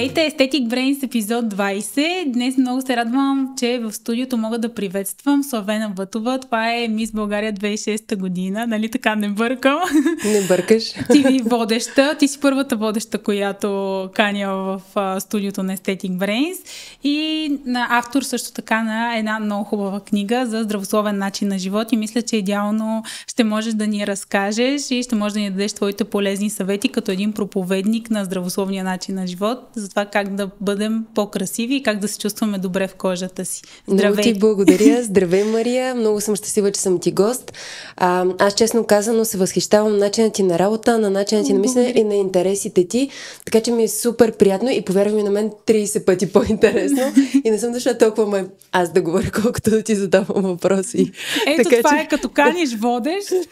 Здравейте, Естетик Brains епизод 20. Днес много се радвам, че в студиото мога да приветствам Славена Вътова. Това е Мис България 2006 година. Нали така не бъркам? Не бъркаш. Ти ви водеща. Ти си първата водеща, която каня в студиото на Естетик Brains. И автор също така на една много хубава книга за здравословен начин на живот. И мисля, че идеално ще можеш да ни разкажеш и ще можеш да ни дадеш твоите полезни съвети като един проповедник на здравословния начин на живот за това как да бъдем по-красиви и как да се чувстваме добре в кожата си. Здравей! Много ти благодаря. Здравей, Мария. Много съм щастлива, че съм ти гост. А, аз честно казано се възхищавам на начина ти на работа, на начина ти на мислене и на интересите ти. Така че ми е супер приятно и повярвай ми на мен 30 пъти по-интересно. и не съм дошла толкова ме аз да говоря, колкото да ти задавам въпроси. Ето така, това че... е като каниш водеш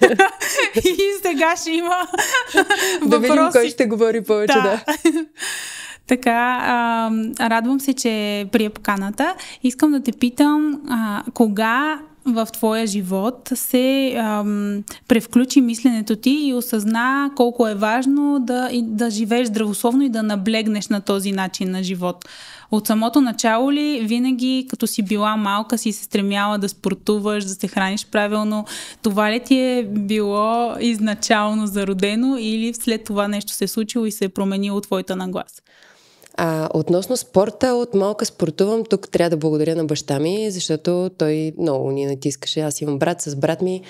и сега ще има въпроси. Да видим кой ще говори повече, да. да. Така, а, радвам се, че прия поканата. Искам да те питам, а, кога в твоя живот се ам, превключи мисленето ти и осъзна колко е важно да, да живееш здравословно и да наблегнеш на този начин на живот. От самото начало ли винаги, като си била малка, си се стремяла да спортуваш, да се храниш правилно? Това ли ти е било изначално зародено или след това нещо се е случило и се е променило твоята нагласа? А относно спорта, от малка спортувам. Тук трябва да благодаря на баща ми, защото той много ни натискаше. Аз имам брат с брат ми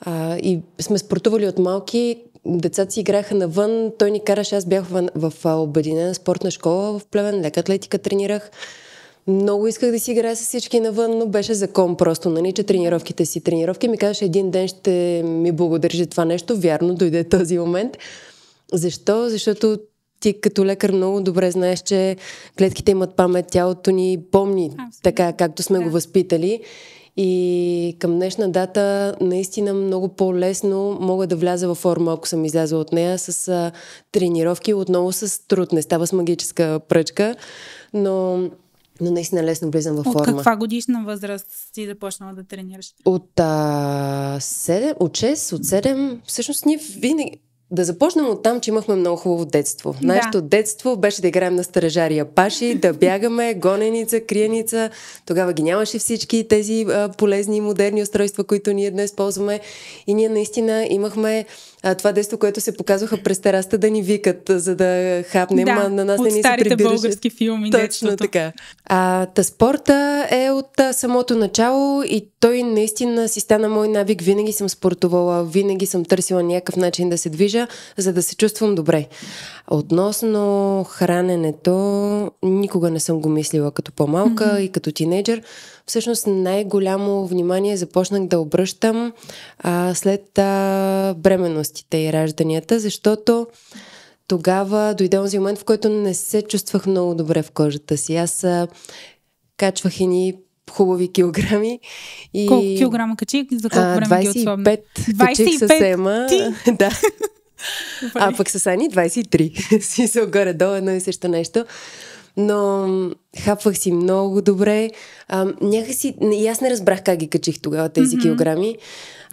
а, и сме спортували от малки. Децата си играха навън. Той ни караше. Аз бях в, в, обединена спортна школа в Плевен. Лека атлетика тренирах. Много исках да си играя с всички навън, но беше закон просто, нали, че тренировките си тренировки. Ми казаше, един ден ще ми благодари за това нещо. Вярно, дойде този момент. Защо? Защото ти като лекар много добре знаеш, че клетките имат памет, тялото ни помни Абсолютно. така, както сме да. го възпитали. И към днешна дата наистина много по-лесно мога да вляза във форма, ако съм излязла от нея, с а, тренировки, отново с труд. Не става с магическа пръчка, но но наистина лесно влизам във форма. От каква годишна възраст си започнала да тренираш? От, а, 7, от 6, от 7. Всъщност ние винаги... Да започнем от там, че имахме много хубаво детство. Да. Нашето детство беше да играем на стражария паши, да бягаме, гоненица, криеница. Тогава ги нямаше всички тези а, полезни и модерни устройства, които ние днес ползваме. И ние наистина имахме а, това детство, което се показваха през тераста да ни викат, за да хапнем, да, а на нас не ни се прибираше. български филми. Точно детството. така. А, та спорта е от а, самото начало и той наистина си стана мой навик. Винаги съм спортувала, винаги съм търсила някакъв начин да се движа, за да се чувствам добре. Относно храненето, никога не съм го мислила като по-малка mm-hmm. и като тинейджър всъщност най-голямо внимание започнах да обръщам а, след а, бременностите и ражданията, защото тогава дойде този момент, в който не се чувствах много добре в кожата си. Аз а, качвах едни хубави килограми. И... Колко килограма качи? За колко време 25 ги 25 качих с Ема. да. А пък с Ани 23. си се горе-долу едно и също нещо но хапвах си много добре. А, някакси, и аз не разбрах как ги качих тогава тези mm-hmm. килограми.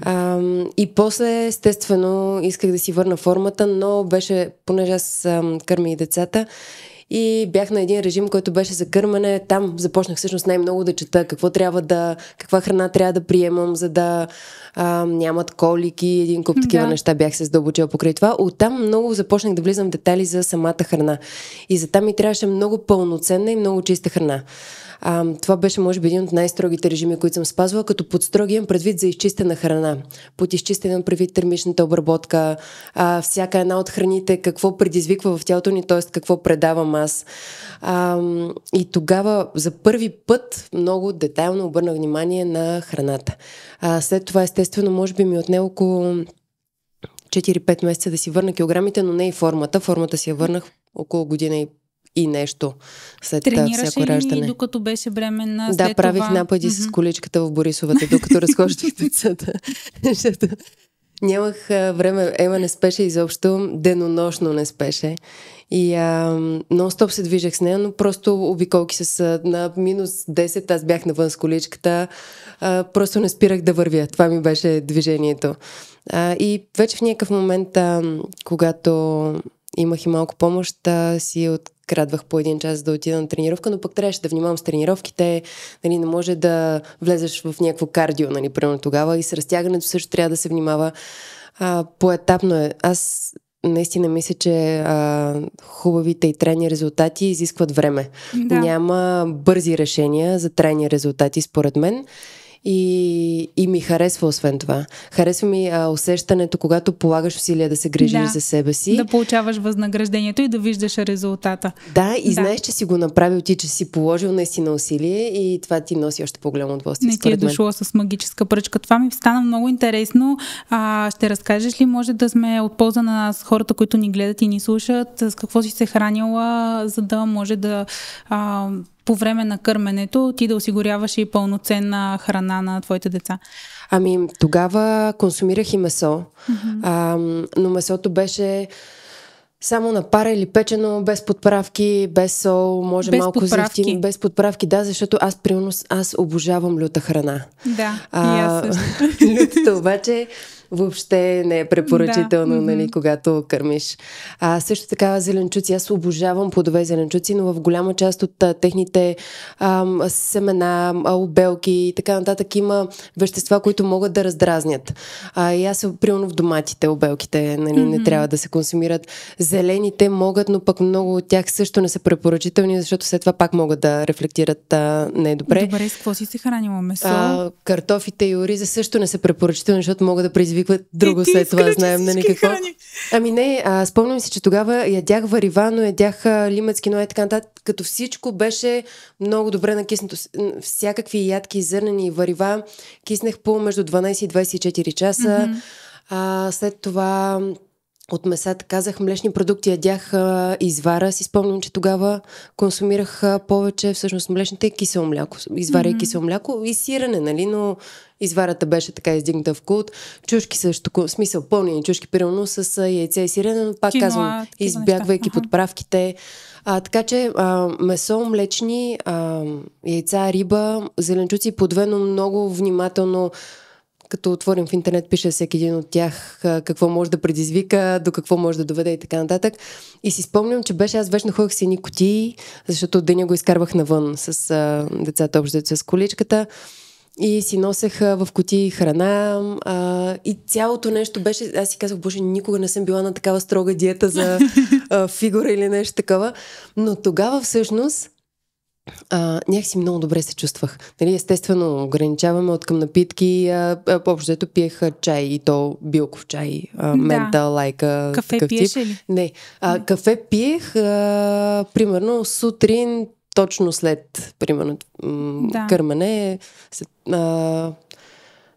А, и после, естествено, исках да си върна формата, но беше, понеже аз кърми и децата, и бях на един режим, който беше за кърмане. Там започнах всъщност най-много да чета какво трябва да, каква храна трябва да приемам, за да а, нямат колики, един куп такива да. неща бях се задълбочила покрай това. Оттам много започнах да влизам в детали за самата храна. И за там ми трябваше много пълноценна и много чиста храна. А, това беше, може би, един от най-строгите режими, които съм спазвала, като под строги имам предвид за изчистена храна. Под изчистена предвид термичната обработка, а, всяка една от храните, какво предизвиква в тялото ни, т.е. какво предавам аз. А, и тогава за първи път много детайлно обърнах внимание на храната. А, след това, естествено, може би ми отне около 4-5 месеца да си върна килограмите, но не и формата. Формата си я върнах около година и и нещо след Тренираше всяко раждане. ли докато беше бременна? Да, след правих това? напади mm-hmm. с количката в Борисовата, докато разхождах децата. нямах време. Ема не спеше изобщо, денонощно не спеше. И а, нон-стоп се движех с нея, но просто обиколки с на минус 10, аз бях навън с количката, а, просто не спирах да вървя. Това ми беше движението. А, и вече в някакъв момент, а, когато имах и малко помощ, а, си от изкрадвах по един час да отида на тренировка, но пък трябваше да внимавам с тренировките, нали, не може да влезеш в някакво кардио, нали, примерно тогава и с разтягането също трябва да се внимава. А, поетапно е. Аз наистина мисля, че а, хубавите и трайни резултати изискват време. Да. Няма бързи решения за трайни резултати, според мен. И, и ми харесва освен това. Харесва ми а, усещането, когато полагаш усилия да се грижиш да, за себе си. Да получаваш възнаграждението и да виждаш резултата. Да, и да. знаеш, че си го направил ти, че си положил наистина усилие и това ти носи още по-голямо удоволствие. Не ти е дошло с магическа пръчка. Това ми стана много интересно. А, ще разкажеш ли, може да сме от полза на нас, хората, които ни гледат и ни слушат, с какво си се хранила, за да може да а, по време на кърменето ти да осигуряваш и пълноценна храна на твоите деца? Ами, тогава консумирах и месо, mm-hmm. а, но месото беше само на пара или печено, без подправки, без сол, може без малко подправки. зехтин, без подправки, да, защото аз примерно аз обожавам люта храна. Да, а, и аз също. Лютата обаче въобще не е препоръчително, да. нали, когато кърмиш. А също така зеленчуци. Аз обожавам плодове зеленчуци, но в голяма част от а, техните а, семена, а, обелки и така нататък има вещества, които могат да раздразнят. А, и аз, примерно в доматите, обелките, нали, mm-hmm. не трябва да се консумират. Зелените могат, но пък много от тях също не са препоръчителни, защото след това пак могат да рефлектират а, недобре. Добре, с какво си се хранила? Месо? А, картофите и ориза също не са препоръчителни, защото могат да предизвикат предизвикват друго след това, знаем, нали какво. Храни. Ами не, а, спомням си, че тогава ядях варивано, ядях лимъцки, но и така нататък, като всичко беше много добре накиснато. Всякакви ядки, зърнени варива, киснех по между 12 и 24 часа. Mm-hmm. А, след това от месата казах, млечни продукти ядях а, извара. Си спомням, че тогава консумирах а, повече всъщност млечните кисело мляко. Извара mm-hmm. кисело мляко и сирене, нали, но изварата беше така издигната в култ. Чушки също, в смисъл пълни чушки, примерно с яйце и сирене, но пак Киноа, казвам, избягвайки неща. подправките. А, така че а, месо, млечни, а, яйца, риба, зеленчуци подвено много внимателно като отворим в интернет, пише всеки един от тях какво може да предизвика, до какво може да доведе и така нататък. И си спомням, че беше, аз вечно ходих с едни кутии, защото деня го изкарвах навън с а, децата, общо с количката и си носех в кутии храна а, и цялото нещо беше, аз си казах, боже, никога не съм била на такава строга диета за а, фигура или нещо такова, но тогава всъщност а, някакси много добре се чувствах. Нали, естествено, ограничаваме от към напитки. А, общо пиех чай и то билков чай, а, да. мента, лайка. Кафе пиеш ли? Не. А, кафе пиех, а, примерно, сутрин, точно след, примерно, м- да. кърмане. След, а,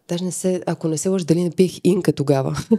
даже не се, ако не се лъжа, дали не пиех инка тогава.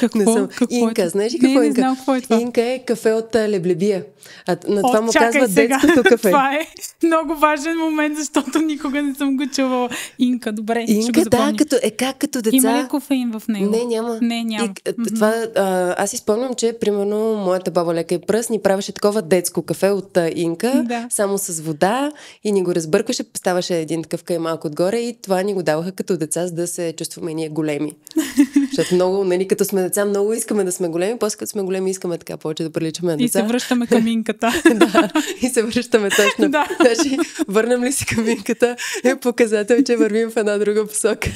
Какво? Не съм. Какво е инка, е знаеш ли какво не, инка? Не знам какво е това. Инка е кафе от леблебия. А, на това О, му казва сега. детското кафе. това е много важен момент, защото никога не съм го чувала. Инка, добре. Инка, да, като, е как като деца. Има ли кофеин в него? Не, няма. Не, няма. И, mm-hmm. това, а, аз си спомням, че примерно моята баба Лека и пръст ни правеше такова детско кафе от а, Инка, да. само с вода и ни го разбъркваше, ставаше един такъв малко отгоре и това ни го даваха като деца, за да се чувстваме ние големи. Защото много, нали, като сме деца, много искаме да сме големи, после като сме големи искаме така повече да приличаме на деца. И се връщаме към инката. да, и се връщаме точно. да. Значи, върнем ли си към инката е показател, че вървим в една друга посока.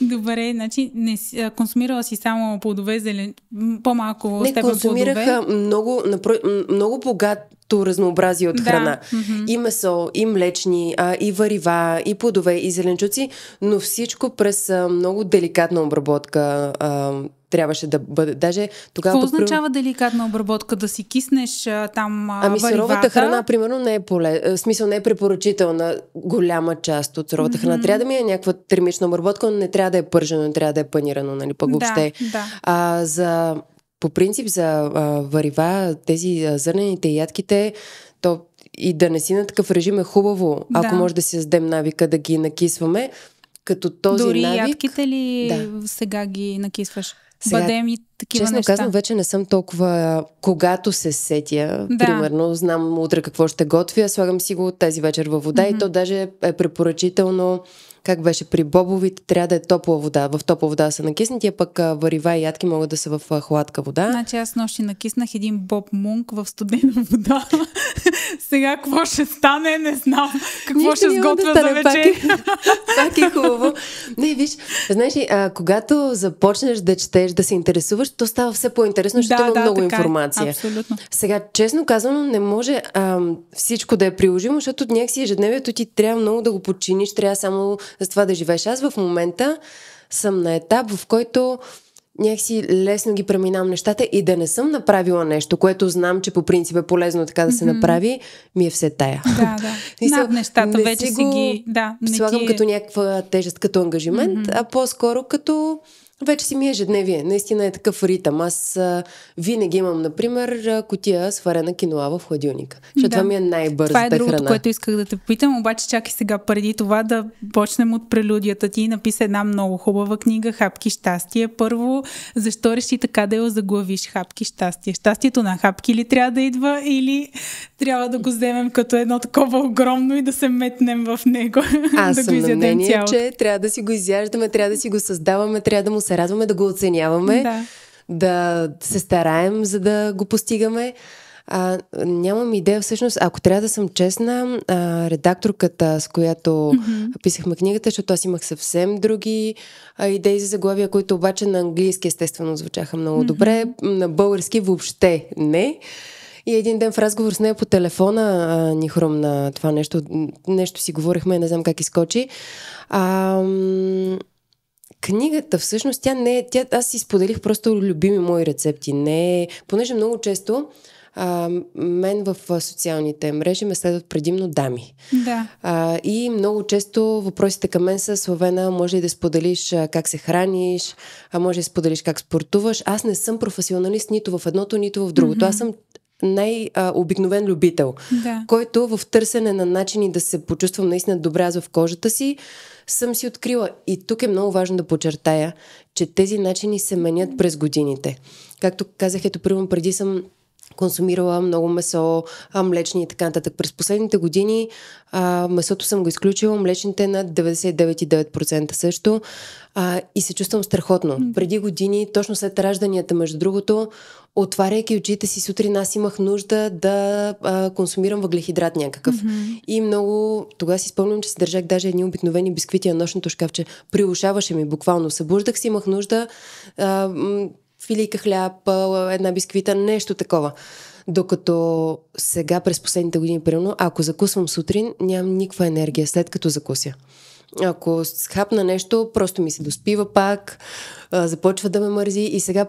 Добре, значи не, консумирала си само плодове, зелен, по-малко не, степен плодове. много, много богат разнообразие от храна. Да. Mm-hmm. И месо, и млечни, а, и варива, и плодове, и зеленчуци, но всичко през а, много деликатна обработка а, трябваше да бъде. Даже тогава. Какво означава деликатна обработка? Да си киснеш а, там а, Ами суровата храна, примерно, не е поле... В смисъл не е препоръчителна голяма част от суровата mm-hmm. храна. Трябва да ми е някаква термична обработка, но не трябва да е пържено, не трябва да е панирано, нали, пък въобще. Да, да. А, за по принцип за а, варива, тези а, зърнените ядките, то и да не си на такъв режим е хубаво, да. ако може да си създадем навика да ги накисваме. Като този Дори навик... ядките ли да. сега ги накисваш? Сега, Бъдем и такива честно неща. казвам, вече не съм толкова, когато се сетя, да. примерно, знам утре какво ще готвя, слагам си го тази вечер във вода mm-hmm. и то даже е препоръчително как беше при бобовите, трябва да е топла вода. В топла вода са накиснати, а пък варива и ядки могат да са в а, хладка вода. Значи аз нощи накиснах един боб мунк в студена вода. Сега какво ще стане, не знам. Какво Нищо ще сготвя да за вечер. Пак е, пак е хубаво. Не, виж, знаеш ли, а, когато започнеш да четеш, да се интересуваш, то става все по-интересно, защото да, има да, много е. информация. Е. Абсолютно. Сега, честно казано, не може а, всичко да е приложимо, защото някакси ежедневието ти трябва много да го подчиниш, трябва само за това да живееш. Аз в момента съм на етап, в който някакси лесно ги преминавам нещата и да не съм направила нещо, което знам, че по принцип е полезно така да се mm-hmm. направи, ми е все тая. Да, да. Над нещата вече си ги... Да, не слагам ти... като някаква тежест, като ангажимент, mm-hmm. а по-скоро като вече си ми е ежедневие. Наистина е такъв ритъм. Аз а, винаги имам, например, котия сварена киноа в хладилника. Защото да. това ми е най-бързата Това е другото, храна. което исках да те попитам, обаче чакай сега преди това да почнем от прелюдията. Ти написа една много хубава книга Хапки щастие. Първо, защо реши така да я заглавиш Хапки щастие? Щастието на хапки ли трябва да идва или трябва да го вземем като едно такова огромно и да се метнем в него? Аз да съм го на мнение, цялото. че трябва да си го изяждаме, трябва да си го създаваме, трябва да му се радваме, да го оценяваме, да, да се стараем, за да го постигаме. А, нямам идея всъщност, ако трябва да съм честна, а, редакторката, с която mm-hmm. писахме книгата, защото аз имах съвсем други а, идеи за заглавия, които обаче на английски естествено звучаха много mm-hmm. добре, на български въобще не. И един ден в разговор с нея по телефона а, ни хрумна това нещо. Нещо си говорихме, не знам как изкочи. А, Книгата, всъщност, тя не е. Тя, аз си споделих просто любими мои рецепти. Не е. Понеже много често а, мен в социалните мрежи ме следват предимно дами. Да. А, и много често въпросите към мен са Словена, може ли да споделиш как се храниш, а може да споделиш как спортуваш. Аз не съм професионалист нито в едното, нито в другото. Mm-hmm. Аз съм най-обикновен любител, да. който в търсене на начини да се почувствам наистина добре аз в кожата си, съм си открила. И тук е много важно да подчертая, че тези начини се менят през годините. Както казах, ето, примерно, преди съм консумирала много месо, а, млечни и така нататък. През последните години а, месото съм го изключила, млечните на 99,9% също а, и се чувствам страхотно. Mm. Преди години, точно след ражданията, между другото, отваряйки очите си сутрин, аз имах нужда да а, консумирам въглехидрат някакъв. Mm-hmm. И много, тогава си спомням, че си държах даже едни обикновени бисквити на нощното шкафче. Прилушаваше ми буквално. Събуждах си, имах нужда а, филийка хляб, една бисквита, нещо такова. Докато сега, през последните години, примерно, ако закусвам сутрин, нямам никаква енергия след като закуся. Ако хапна нещо, просто ми се доспива пак, започва да ме мързи и сега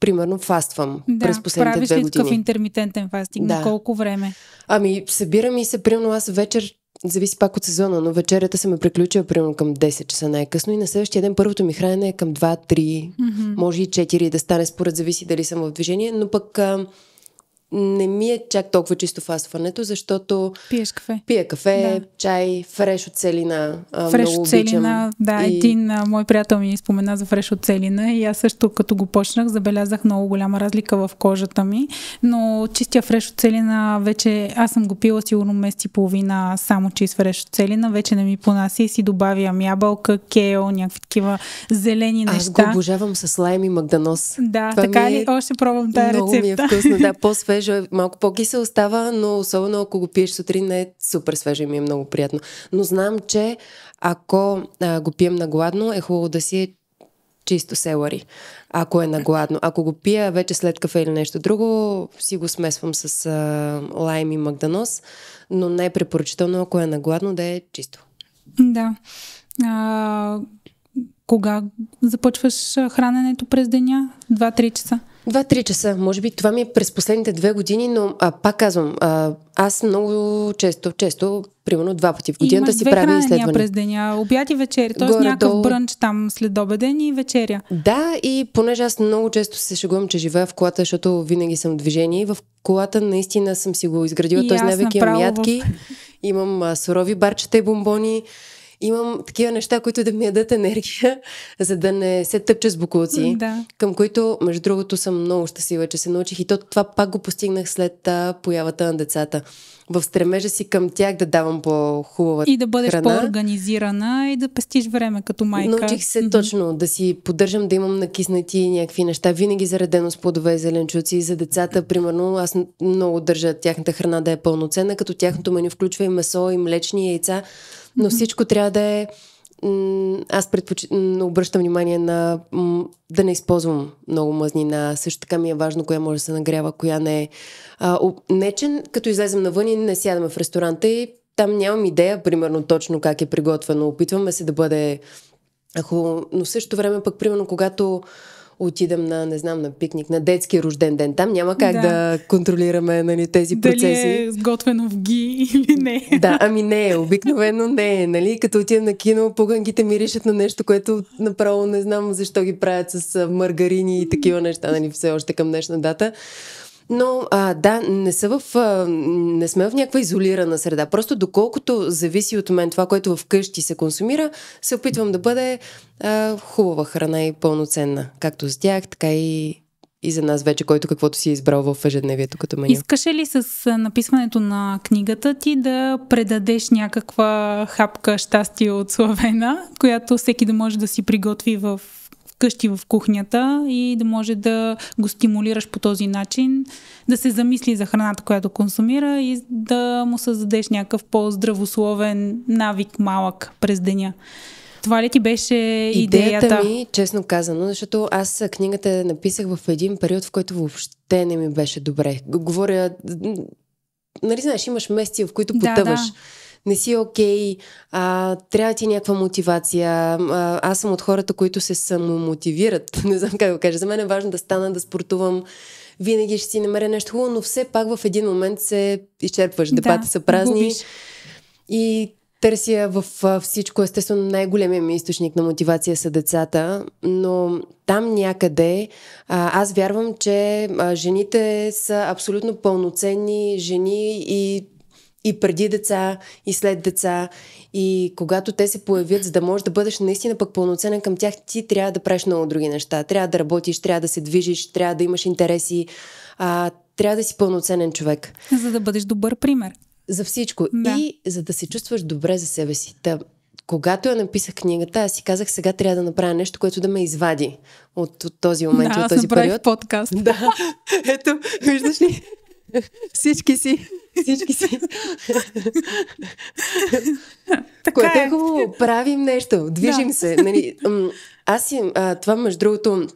примерно фаствам да, през последните две години. правиш ли интермитентен фастинг? Да. На колко време? Ами, събирам и се, примерно аз вечер зависи пак от сезона, но вечерята се ме приключва примерно към 10 часа най-късно и на следващия ден първото ми хранене е към 2-3, mm-hmm. може и 4 да стане според зависи дали съм в движение, но пък а, не ми е чак толкова чисто фастването, защото пиеш кафе. Пия кафе, да. чай, фреш от целина. Фреш от целина, да. И... Един а, мой приятел ми спомена за фреш от целина и аз също като го почнах забелязах много голяма разлика в кожата ми, но чистия фреш от целина вече аз съм го пила сигурно месец и половина само чист фреш от целина, вече не ми понася и си добавям ябълка, кео, някакви такива зелени неща. Аз го обожавам с лайм и магданоз. Да, Това така ли? Е... Още пробвам тази много рецепта. Много ми е вкусно, да, по-свеж свежо е, малко по-кисел остава, но особено ако го пиеш сутрин не е супер свежо и ми е много приятно. Но знам, че ако а, го пием на гладно, е хубаво да си е чисто селари, ако е нагладно. Ако го пия вече след кафе или нещо друго, си го смесвам с а, лайм и магданоз, но най-препоръчително, ако е нагладно, да е чисто. Да. А, кога започваш храненето през деня? 2-3 часа? Два-три часа, може би това ми е през последните две години, но а, пак казвам, а, аз много често, често, примерно два пъти в годината си правя изследвания. през деня, обяд и вечеря, т.е. някакъв долу... брънч там след обеден и вечеря. Да, и понеже аз много често се шегувам, че живея в колата, защото винаги съм в движение и в колата наистина съм си го изградила, т.е. навеки имам ядки, в... имам а, сурови барчета и бомбони, имам такива неща, които да ми ядат енергия, за да не се тъпча с букулци, да. към които, между другото, съм много щастлива, че се научих и то, това пак го постигнах след а, появата на децата в стремежа си към тях да давам по-хубава И да бъдеш храна. по-организирана и да пестиш време като майка. Научих се mm-hmm. точно да си поддържам да имам накиснати някакви неща, винаги заредено с плодове и зеленчуци. За децата, примерно, аз много държа тяхната храна да е пълноценна, като тяхното меню включва и месо, и млечни яйца, но всичко трябва да е аз предпоч... обръщам внимание на да не използвам много мазнина. Също така ми е важно коя може да се нагрява, коя не е. А, не, че като излезем навън и не сядаме в ресторанта и там нямам идея, примерно, точно как е приготвено. Опитваме се да бъде хубаво. Но в същото време пък, примерно, когато отидем на, не знам, на пикник, на детски рожден ден. Там няма как да, да контролираме нали, тези Дали процеси. Дали е сготвено в ги или не. Да, ами не е. Обикновено не е. Нали? Като отидем на кино, пуганките миришат на нещо, което направо не знам защо ги правят с маргарини и такива неща, нали, все още към днешна дата. Но а, да, не са в. А, не сме в някаква изолирана среда. Просто доколкото зависи от мен това, което вкъщи се консумира, се опитвам да бъде а, хубава храна и пълноценна. Както за тях, така и и за нас вече, който каквото си е избрал в ежедневието като меню. Искаш ли с написването на книгата ти да предадеш някаква хапка щастие от Славена, която всеки да може да си приготви в вкъщи в кухнята и да може да го стимулираш по този начин, да се замисли за храната, която консумира и да му създадеш някакъв по-здравословен навик малък през деня. Това ли ти беше идеята? Идеята ми, честно казано, защото аз книгата написах в един период, в който въобще не ми беше добре. Говоря, нали знаеш, имаш месеци, в които потъваш. Да, да не си окей, okay, трябва ти някаква мотивация. А, аз съм от хората, които се самомотивират. Не знам как да кажа. За мен е важно да стана, да спортувам. Винаги ще си намеря нещо хубаво, но все пак в един момент се изчерпваш. Да, Депата са празни. Губиш. И търся в всичко. Естествено, най-големия ми източник на мотивация са децата, но там някъде а, аз вярвам, че а, жените са абсолютно пълноценни жени и и преди деца, и след деца. И когато те се появят, за да можеш да бъдеш наистина пък пълноценен към тях, ти трябва да правиш много други неща. Трябва да работиш, трябва да се движиш, трябва да имаш интереси. А, трябва да си пълноценен човек. За да бъдеш добър пример. За всичко. Да. И за да се чувстваш добре за себе си. Та, когато я написах книгата, аз си казах, сега трябва да направя нещо, което да ме извади от, от този момент, да, от този период. подкаст. Да. Ето, виждаш ли? Всички си. Всички си. така Което е. е хубаво. Правим нещо. Движим да. се. Нали, аз си, а, това между другото,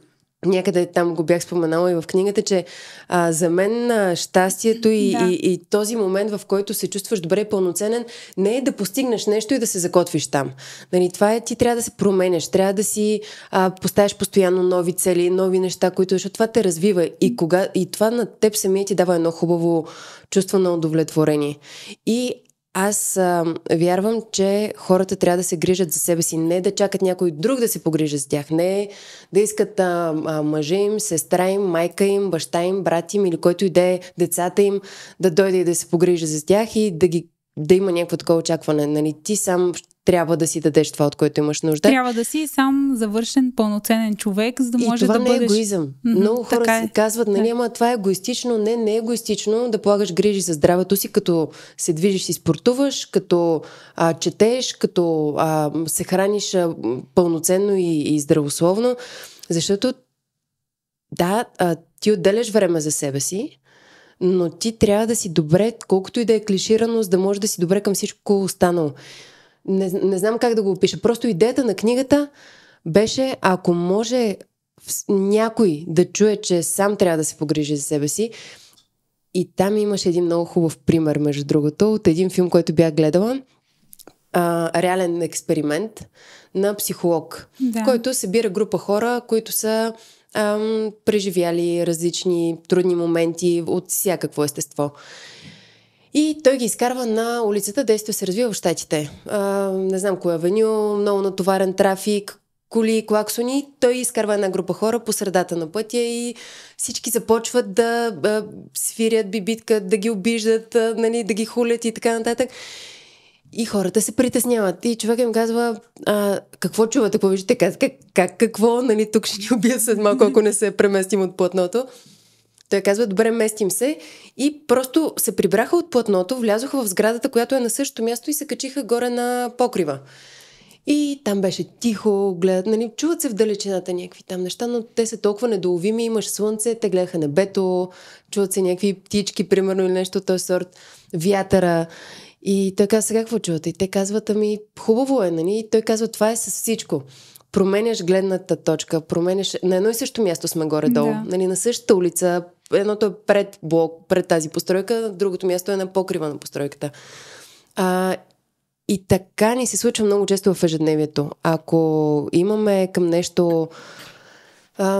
някъде там го бях споменала и в книгата, че а, за мен а, щастието и, да. и, и този момент, в който се чувстваш добре и пълноценен, не е да постигнеш нещо и да се закотвиш там. Нали, това е, ти трябва да се променеш, трябва да си а, поставяш постоянно нови цели, нови неща, които, защото това те развива и, кога, и това на теб самия ти дава едно хубаво чувство на удовлетворение. И аз а, вярвам, че хората трябва да се грижат за себе си, не да чакат някой друг да се погрижи за тях, не да искат а, а, мъжа им, сестра им, майка им, баща им, брат им или който и да е децата им да дойде и да се погрижи за тях и да ги да има някакво такова очакване. Нали? Ти сам трябва да си дадеш това, от което имаш нужда. Трябва да си сам завършен, пълноценен човек, за да може и това да не бъдеш... е егоизъм. Mm-hmm, Много хора така е. казват, нали, ама това е егоистично. Не, не е егоистично да полагаш грижи за здравето си, като се движиш и спортуваш, като а, четеш, като а, се храниш а, пълноценно и, и здравословно. Защото да, а, ти отделяш време за себе си, но ти трябва да си добре, колкото и да е клиширано, за да можеш да си добре към всичко останало. Не, не знам как да го опиша. Просто идеята на книгата беше, ако може някой да чуе, че сам трябва да се погрижи за себе си. И там имаше един много хубав пример, между другото, от един филм, който бях гледала. А, реален експеримент на психолог, да. който събира група хора, които са ам, преживяли различни трудни моменти от всякакво естество. И той ги изкарва на улицата, действие се развива в Штатите. А, не знам кое авеню, много натоварен трафик, коли, клаксони. Той изкарва една група хора по средата на пътя и всички започват да а, свирят бибитка, да ги обиждат, а, нали, да ги хулят и така нататък. и хората се притесняват. И човек им казва, а, какво чувате, какво виждате? Как, как, как, какво, нали, тук ще ни убият след малко, ако не се преместим от платното. Той казва, добре, местим се. И просто се прибраха от платното, влязоха в сградата, която е на същото място и се качиха горе на покрива. И там беше тихо, гледат, нали, чуват се в далечината някакви там неща, но те са толкова недоловими, имаш слънце, те гледаха небето, чуват се някакви птички, примерно, или нещо от този сорт, вятъра. И той казва, сега какво чувате? И те казват, ами хубаво е, нали? И той казва, това е с всичко. Променяш гледната точка, променяш... На едно и също място сме горе-долу. Да. Нали, на същата улица, едното е пред блок, пред тази постройка, другото място е на покрива на постройката. А, и така ни се случва много често в ежедневието. Ако имаме към нещо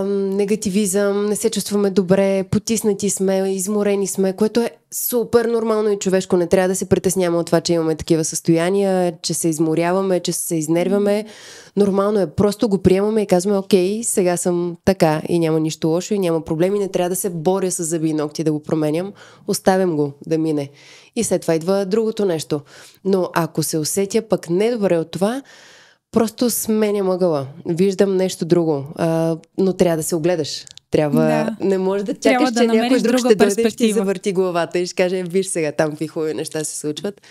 негативизъм, не се чувстваме добре, потиснати сме, изморени сме, което е супер нормално и човешко. Не трябва да се притесняваме от това, че имаме такива състояния, че се изморяваме, че се изнервяме. Нормално е. Просто го приемаме и казваме, окей, сега съм така и няма нищо лошо и няма проблеми. Не трябва да се боря с зъби и ногти да го променям. Оставям го да мине. И след това идва другото нещо. Но ако се усетя пък недобре от това, Просто сменя мъгъла. Виждам нещо друго. А, но трябва да се огледаш. Трябва, да. не може да чакаш, да че някой друг ще дойде и ще ти завърти главата и ще каже, виж сега, там какви хубави неща се случват.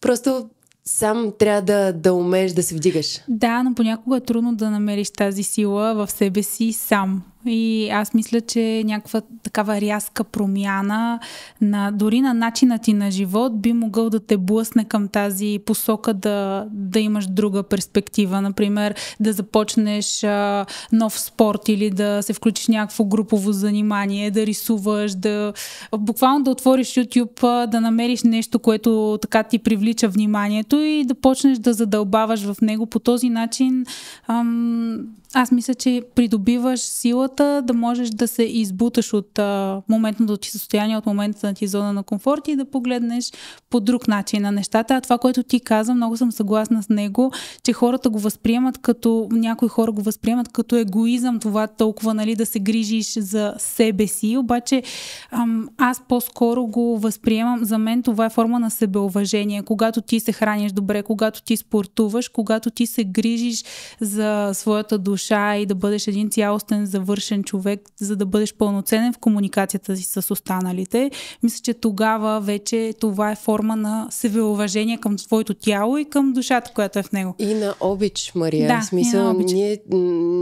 Просто сам трябва да, да умееш да се вдигаш. Да, но понякога е трудно да намериш тази сила в себе си сам. И аз мисля, че някаква такава рязка промяна на, дори на начина ти на живот би могъл да те блъсне към тази посока да, да имаш друга перспектива. Например, да започнеш а, нов спорт или да се включиш някакво групово занимание, да рисуваш, да буквално да отвориш YouTube, да намериш нещо, което така ти привлича вниманието и да почнеш да задълбаваш в него. По този начин ам, аз мисля, че придобиваш силата да можеш да се избуташ от а, моментното ти състояние, от момента на ти зона на комфорт и да погледнеш по друг начин на нещата. А това, което ти каза, много съм съгласна с него, че хората го възприемат като, някои хора го възприемат като егоизъм, това толкова, нали, да се грижиш за себе си. Обаче ам, аз по-скоро го възприемам, за мен това е форма на себеуважение. Когато ти се храниш добре, когато ти спортуваш, когато ти се грижиш за своята душа, душа и да бъдеш един цялостен, завършен човек, за да бъдеш пълноценен в комуникацията си с останалите. Мисля, че тогава вече това е форма на себеуважение към твоето тяло и към душата, която е в него. И на обич, Мария. Да, в смисъл, обич. ние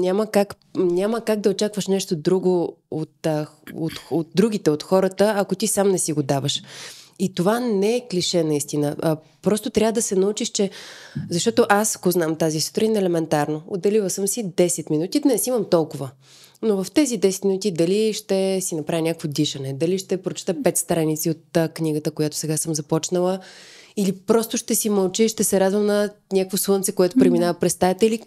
няма как, няма как да очакваш нещо друго от, от, от, от другите, от хората, ако ти сам не си го даваш. И това не е клише наистина. А, просто трябва да се научиш, че... Защото аз го знам тази сутрин елементарно. Отделила съм си 10 минути, днес имам толкова. Но в тези 10 минути дали ще си направя някакво дишане, дали ще прочета 5 страници от а, книгата, която сега съм започнала, или просто ще си мълча и ще се радвам на някакво слънце, което преминава през стаята, или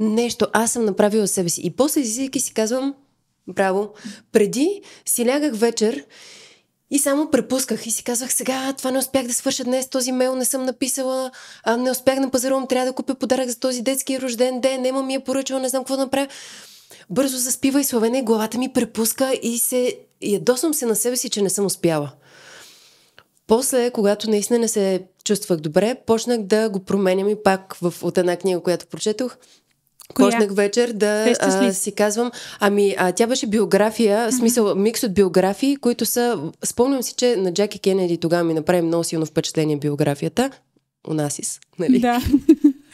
нещо. Аз съм направила себе си. И после излизайки си казвам, браво, преди си лягах вечер и само препусках и си казвах, сега това не успях да свърша днес, този мейл не съм написала, а, не успях на пазарувам, трябва да купя подарък за този детски рожден ден, нема ми е поръчала, не знам какво да направя. Бързо заспива и славене, главата ми препуска и се ядосвам се на себе си, че не съм успяла. После, когато наистина не се чувствах добре, почнах да го променям и пак в, от една книга, която прочетох – Коя? Почнах вечер да а, си казвам, ами а, тя беше биография, mm-hmm. смисъл микс от биографии, които са, спомням си, че на Джаки Кенеди тогава ми направи много силно впечатление биографията, Унасис, нали? Да.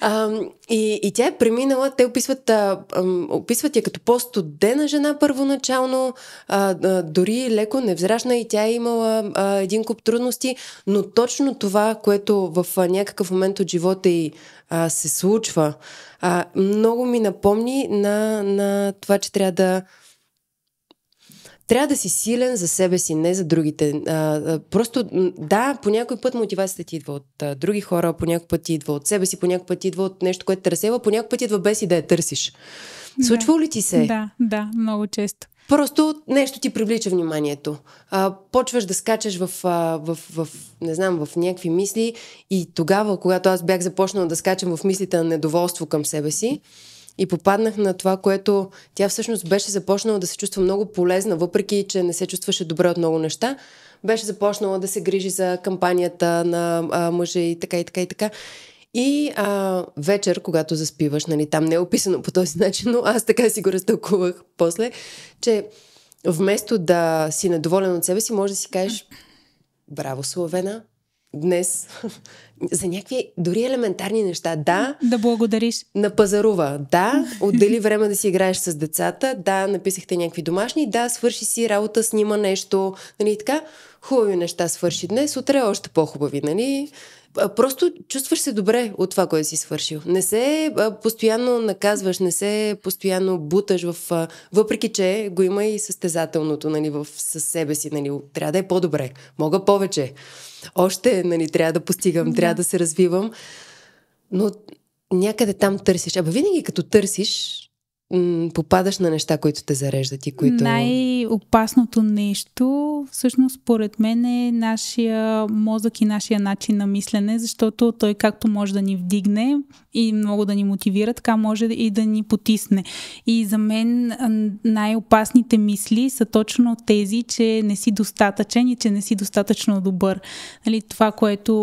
А, и, и тя е преминала, те описват, а, а, описват я като по-студена жена първоначално, а, а, дори леко невзрачна и тя е имала а, един куп трудности, но точно това, което в а, някакъв момент от живота й а, се случва, а, много ми напомни на, на това, че трябва да трябва да си силен за себе си, не за другите. А, а, просто, да, по някой път мотивацията ти идва от а, други хора, по някой път ти идва от себе си, по някой път ти идва от нещо, което разсева, по някой път идва без и да я търсиш. Случва да. ли ти се? Да, да, много често. Просто нещо ти привлича вниманието. А, почваш да скачаш в, а, в, в, не знам, в някакви мисли и тогава, когато аз бях започнала да скачам в мислите на недоволство към себе си, и попаднах на това, което тя всъщност беше започнала да се чувства много полезна, въпреки че не се чувстваше добре от много неща. Беше започнала да се грижи за кампанията на а, мъжа и така и така и така. И а, вечер, когато заспиваш, нали, там не е описано по този начин, но аз така си го разтълкувах после, че вместо да си недоволен от себе си, може да си кажеш браво, Славена, днес за някакви дори елементарни неща. Да. Да благодариш. На пазарува. Да. Отдели време да си играеш с децата. Да. Написахте някакви домашни. Да. Свърши си работа, снима нещо. Нали така. Хубави неща свърши днес. Утре още по-хубави. Нали? Просто чувстваш се добре от това, което си свършил. Не се постоянно наказваш, не се постоянно буташ в... Въпреки, че го има и състезателното, нали, в, със себе си, нали, трябва да е по-добре. Мога повече. Още, нали, трябва да постигам, да. трябва да се развивам. Но някъде там търсиш. Абе, винаги като търсиш, м- попадаш на неща, които те зареждат и които... Най-опасното нещо, всъщност, според мен е нашия мозък и нашия начин на мислене, защото той както може да ни вдигне и много да ни мотивира, така може и да ни потисне. И за мен най-опасните мисли са точно тези, че не си достатъчен и че не си достатъчно добър. Нали, това, което,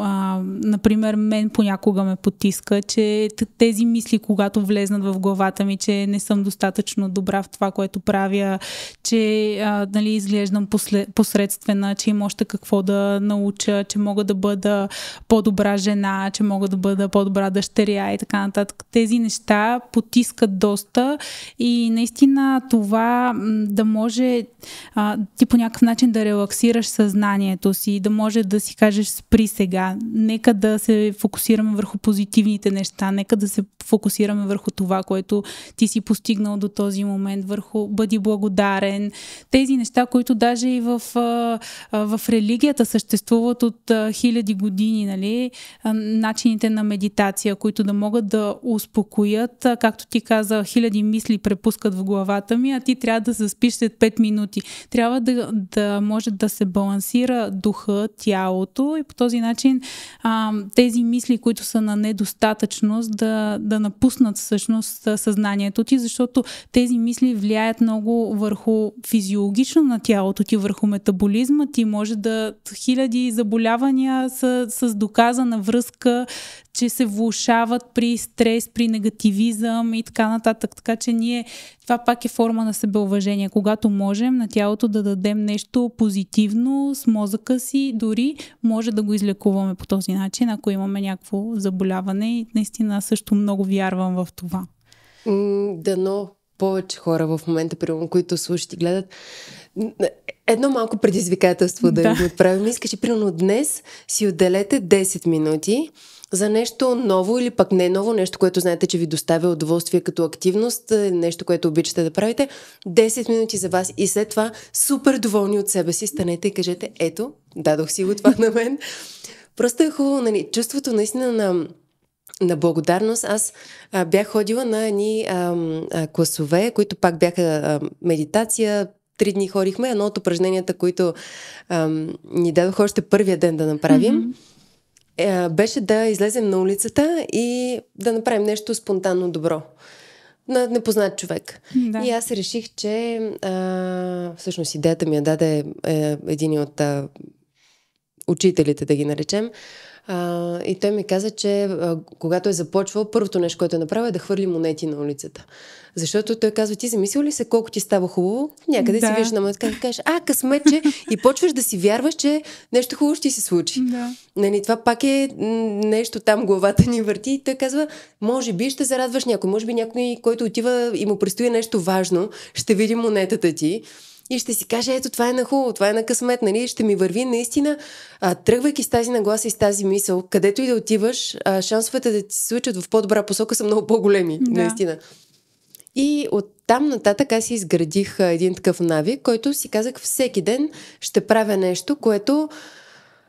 а, например, мен понякога ме потиска, че тези мисли, когато влезнат в главата ми, че че не съм достатъчно добра в това, което правя, че а, нали, изглеждам послед, посредствена, че има още какво да науча, че мога да бъда по-добра жена, че мога да бъда по-добра дъщеря и така нататък. Тези неща потискат доста и наистина това да може а, ти по някакъв начин да релаксираш съзнанието си, да може да си кажеш спри сега. Нека да се фокусираме върху позитивните неща, нека да се фокусираме върху това, което ти си постигнал до този момент, върху бъди благодарен. Тези неща, които даже и в, в религията съществуват от хиляди години, нали? начините на медитация, които да могат да успокоят, както ти каза, хиляди мисли препускат в главата ми, а ти трябва да заспиш след 5 минути. Трябва да, да може да се балансира духа, тялото и по този начин тези мисли, които са на недостатъчност, да, да напуснат всъщност съзнанието съзнанието ти, защото тези мисли влияят много върху физиологично на тялото ти, върху метаболизма ти. Може да хиляди заболявания са с доказана връзка, че се влушават при стрес, при негативизъм и така нататък. Така че ние, това пак е форма на себеуважение. Когато можем на тялото да дадем нещо позитивно с мозъка си, дори може да го излекуваме по този начин, ако имаме някакво заболяване. И наистина също много вярвам в това. Дано повече хора в момента, примерно, които слушат и гледат, едно малко предизвикателство да, да. ви отправим. Искаш, примерно днес си отделете 10 минути за нещо ново или пък не ново, нещо, което знаете, че ви доставя удоволствие като активност, е, нещо, което обичате да правите. 10 минути за вас и след това супер доволни от себе си станете и кажете, ето, дадох си го това на мен. Просто е хубаво, нали, чувството наистина на на благодарност. Аз а, бях ходила на едни а, а, класове, които пак бяха а, медитация. Три дни ходихме. Едно от упражненията, които а, ни дадох още първия ден да направим, mm-hmm. е, беше да излезем на улицата и да направим нещо спонтанно добро на непознат човек. Да. И аз реших, че а, всъщност идеята ми я даде е, един от а, учителите, да ги наречем, а, и той ми каза, че а, когато е започвал, първото нещо, което е направил е да хвърли монети на улицата. Защото той казва, ти замислил ли се колко ти става хубаво? Някъде да. си виждаш на монетка и кажеш, а, късметче, и почваш да си вярваш, че нещо хубаво ще се случи. Да. Нали, това пак е нещо там, главата ни върти и той казва, може би ще зарадваш някой, може би някой, който отива и му предстои нещо важно, ще види монетата ти и ще си каже, ето това е на хубаво, това е на късмет, нали? Ще ми върви наистина, а, тръгвайки с тази нагласа и с тази мисъл, където и да отиваш, а, шансовете да ти се случат в по-добра посока са много по-големи, да. наистина. И от там нататък аз си изградих един такъв навик, който си казах всеки ден ще правя нещо, което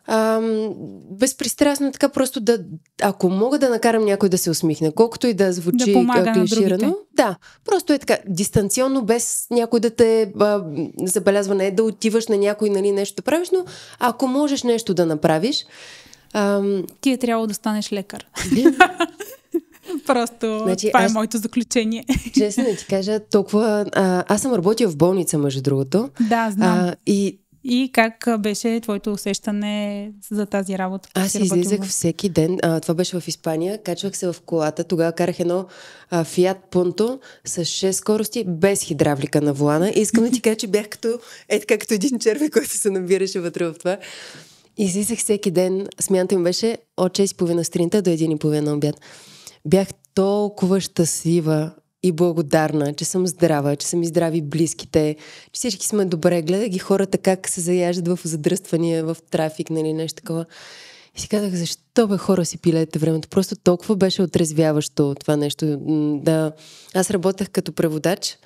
ам, безпристрастно така просто да, ако мога да накарам някой да се усмихне, колкото и да звучи да клиширано. Да, просто е така, дистанционно, без някой да те а, забелязва, не е да отиваш на някой, нали, нещо да правиш, но ако можеш нещо да направиш. Ам... Ти е трябвало да станеш лекар. Просто значи, това е аз, е моето заключение. Честно да ти кажа, толкова... А, аз съм работила в болница, между другото. Да, знам. А, и и как беше твоето усещане за тази работа? Аз излизах в... всеки ден. А, това беше в Испания. Качвах се в колата. Тогава карах едно а, Fiat Punto с 6 скорости, без хидравлика на вулана. И искам да ти кажа, че бях като, е така, като един червей, който се набираше вътре в това. Излизах всеки ден. Смяната ми беше от 6.30 сутринта до 1.30 на обяд. Бях толкова щастлива и благодарна, че съм здрава, че са ми здрави близките, че всички сме добре. Гледах ги хората как се заяждат в задръствания, в трафик, нали, нещо такова. И си казах, защо бе хора си пилете времето? Просто толкова беше отрезвяващо това нещо. Да... Аз работех като преводач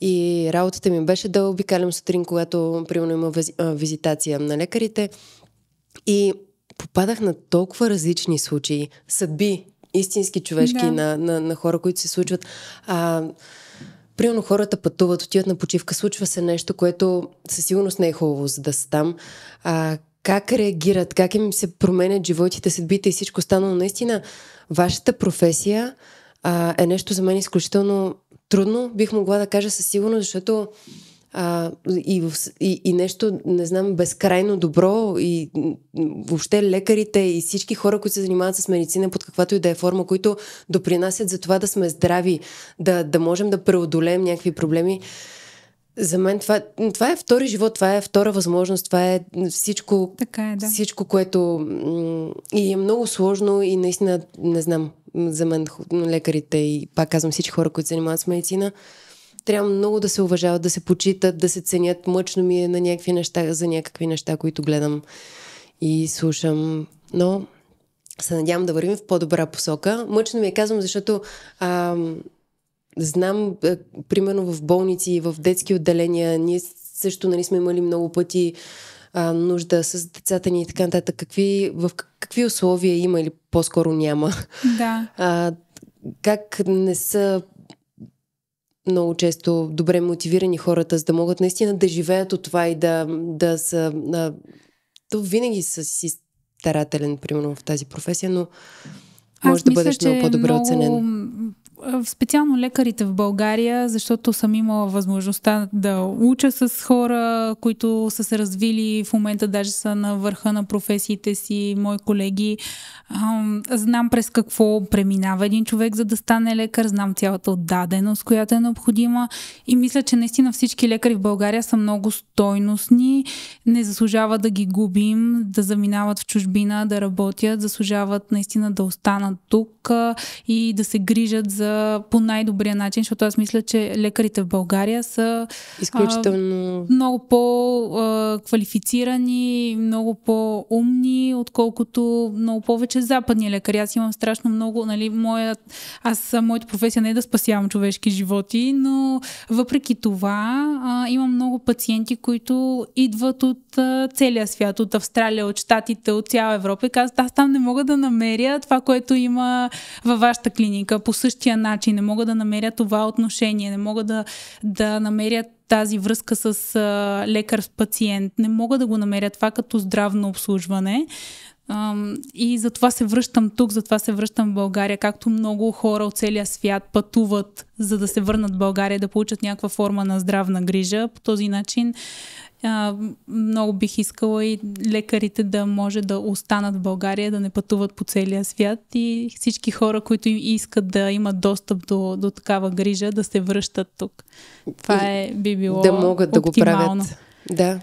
и работата ми беше да обикалям сутрин, когато, примерно, има визитация на лекарите. И попадах на толкова различни случаи, съдби, истински човешки да. на, на, на хора, които се случват. А, Примерно хората пътуват, отиват на почивка, случва се нещо, което със сигурност не е хубаво, за да са там. А, как реагират, как им се променят животите, съдбите и всичко останало. Наистина, вашата професия а, е нещо за мен изключително трудно, бих могла да кажа със сигурност, защото а, и, и, и нещо, не знам, безкрайно добро и въобще лекарите и всички хора, които се занимават с медицина под каквато и да е форма, които допринасят за това да сме здрави, да, да можем да преодолеем някакви проблеми. За мен това, това е втори живот, това е втора възможност, това е всичко, така е, да. всичко, което и е много сложно и наистина, не знам, за мен лекарите и пак казвам всички хора, които се занимават с медицина, трябва много да се уважават, да се почитат, да се ценят. Мъчно ми е на някакви неща, за някакви неща, които гледам и слушам. Но се надявам да вървим в по-добра посока. Мъчно ми е казвам, защото а, знам, а, примерно в болници и в детски отделения, ние също нали, сме имали много пъти а, нужда с децата ни и така нататък. Какви, в какви условия има или по-скоро няма? Да. А, как не са много често добре мотивирани хората, за да могат наистина да живеят от това и да, да са... А, то винаги са си старателен, примерно, в тази професия, но може Аз да мисля, бъдеш много по-добре много... оценен специално лекарите в България, защото съм имала възможността да уча с хора, които са се развили в момента, даже са на върха на професиите си, мои колеги. Знам през какво преминава един човек, за да стане лекар, знам цялата отдаденост, която е необходима. И мисля, че наистина всички лекари в България са много стойностни, не заслужава да ги губим, да заминават в чужбина, да работят, заслужават наистина да останат тук и да се грижат за по най-добрия начин, защото аз мисля, че лекарите в България са изключително а, много по-квалифицирани, много по-умни, отколкото много повече западни лекари. Аз имам страшно много, нали, моя, аз, моята професия не е да спасявам човешки животи, но въпреки това а, имам много пациенти, които идват от а, целия свят, от Австралия, от Штатите, от цяла Европа и казват, аз там не мога да намеря това, което има във вашата клиника по същия начин, не мога да намеря това отношение, не мога да, да намеря тази връзка с лекар с пациент, не мога да го намеря. Това като здравно обслужване. И затова се връщам тук, затова се връщам в България, както много хора от целия свят пътуват, за да се върнат в България, да получат някаква форма на здравна грижа. По този начин а, много бих искала и лекарите да може да останат в България, да не пътуват по целия свят и всички хора, които искат да имат достъп до, до такава грижа, да се връщат тук. Това е, би било Да могат да оптимално. го правят. Да.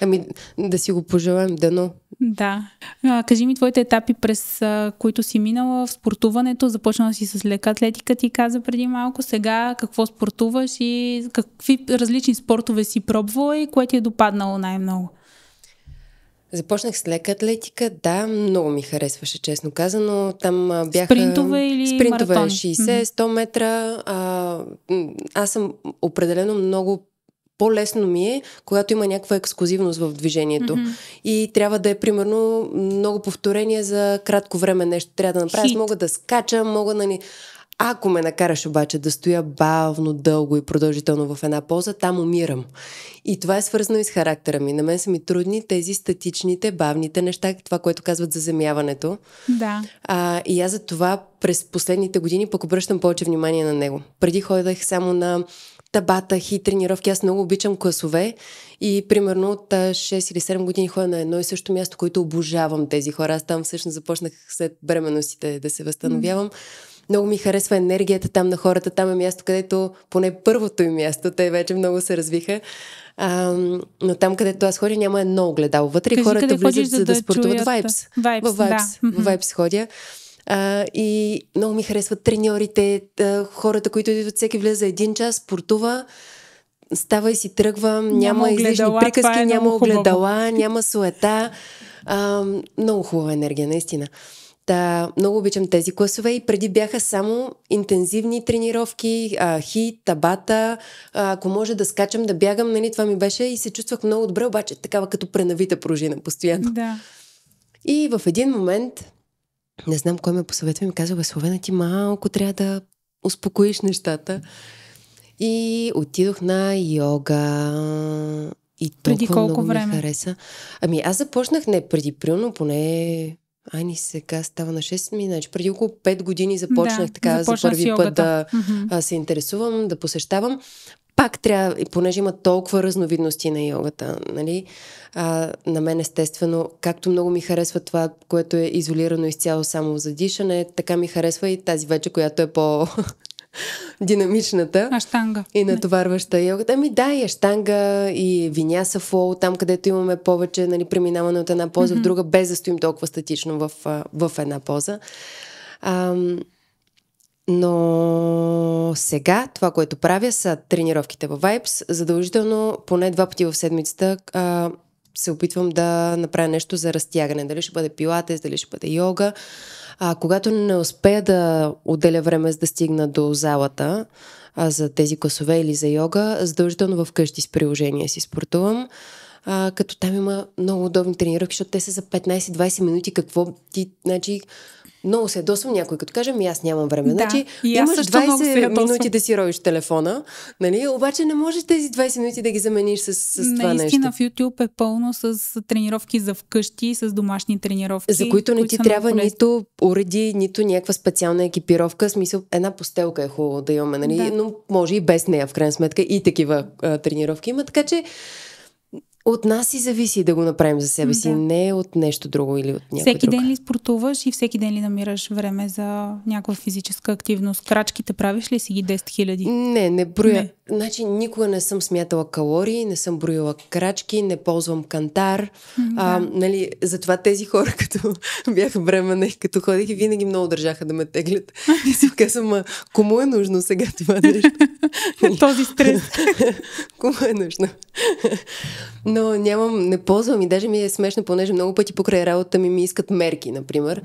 Ами да си го пожелаем, дано. Да. А, кажи ми твоите етапи, през а, които си минала в спортуването. Започнала си с лека атлетика, ти каза преди малко. Сега какво спортуваш и какви различни спортове си пробвала и кое ти е допаднало най-много? Започнах с лека атлетика, да, много ми харесваше, честно казано. Там бяха... Спринтове или Спринтове маратон? 60-100 метра. А, аз съм определено много по-лесно ми е, когато има някаква ексклюзивност в движението. Mm-hmm. И трябва да е, примерно, много повторения за кратко време нещо трябва да направя. Аз мога да скачам, мога да ни... Ако ме накараш обаче да стоя бавно, дълго и продължително в една поза, там умирам. И това е свързано и с характера ми. На мен са ми трудни тези статичните, бавните неща, това, което казват заземяването. Да. А, и аз за това през последните години пък обръщам повече внимание на него. Преди ходех само на табата, хит тренировки. Аз много обичам класове и примерно от 6 или 7 години ходя на едно и също място, което обожавам тези хора. Аз там всъщност започнах след бременностите да се възстановявам. Много ми харесва енергията там на хората. Там е място, където поне първото им място, те вече много се развиха. А, но там, където аз ходя, няма едно огледало. Вътре Кажи, хората влизат, за да, да спортуват. Вайбс. Vibes, в Vibes. Да. В Vibes ходя. А, и много ми харесват треньорите, хората, които идват всеки влезе за един час, спортува, става и си тръгва, няма, няма излишни приказки, е няма огледала, няма суета. А, много хубава енергия, наистина. Та, много обичам тези класове и преди бяха само интензивни тренировки, а, хит, табата, а, ако може да скачам, да бягам, нали, това ми беше и се чувствах много добре, обаче такава като пренавита пружина постоянно. Да. И в един момент не знам кой ме посъветва и ми казва, Словена, ти малко трябва да успокоиш нещата. И отидох на йога и преди колко време? ми хареса. Ами аз започнах не преди примерно, поне Ай, ни сега става на 6 ми, значи преди около 5 години започнах да, така за първи път да mm-hmm. се интересувам, да посещавам пак трябва, понеже има толкова разновидности на йогата, нали, а, на мен естествено, както много ми харесва това, което е изолирано изцяло само за дишане, така ми харесва и тази вече, която е по динамичната. Аштанга. И натоварваща йогата. Ами да, и аштанга, и виняса флоу, там където имаме повече нали, преминаване от една поза mm-hmm. в друга, без да стоим толкова статично в, в една поза. Ам, но сега това, което правя, са тренировките във Vibes. Задължително поне два пъти в седмицата а, се опитвам да направя нещо за разтягане. Дали ще бъде пилатес, дали ще бъде йога. А, когато не успея да отделя време за да стигна до залата а, за тези класове или за йога, задължително вкъщи с приложение си спортувам. А, като там има много удобни тренировки, защото те са за 15-20 минути. Какво ти, значи, много се ядосвам някой, като кажем, ми аз нямам време. Да, значи, имаш 20 минути да си роиш телефона, нали? обаче не можеш тези 20 минути да ги замениш с, с това нещо. Наистина в YouTube е пълно с тренировки за вкъщи, с домашни тренировки. За които не ти трябва нито уреди, нито някаква специална екипировка. В смисъл, една постелка е хубаво да имаме, нали? Да. но може и без нея, в крайна сметка, и такива а, тренировки има. Така че от нас и зависи да го направим за себе си, да. не от нещо друго или от някой Всеки друг. ден ли спортуваш и всеки ден ли намираш време за някаква физическа активност? Крачките правиш ли си ги 10 хиляди? Не, не броя. Не. Значи никога не съм смятала калории, не съм броила крачки, не ползвам кантар. Да. а, нали, затова тези хора, като бяха бременна и като ходих, и винаги много държаха да ме теглят. И си казвам, кому е нужно сега това нещо? Този стрес. кому е нужно? Но нямам, не ползвам и даже ми е смешно, понеже много пъти покрай работа ми ми искат мерки, например.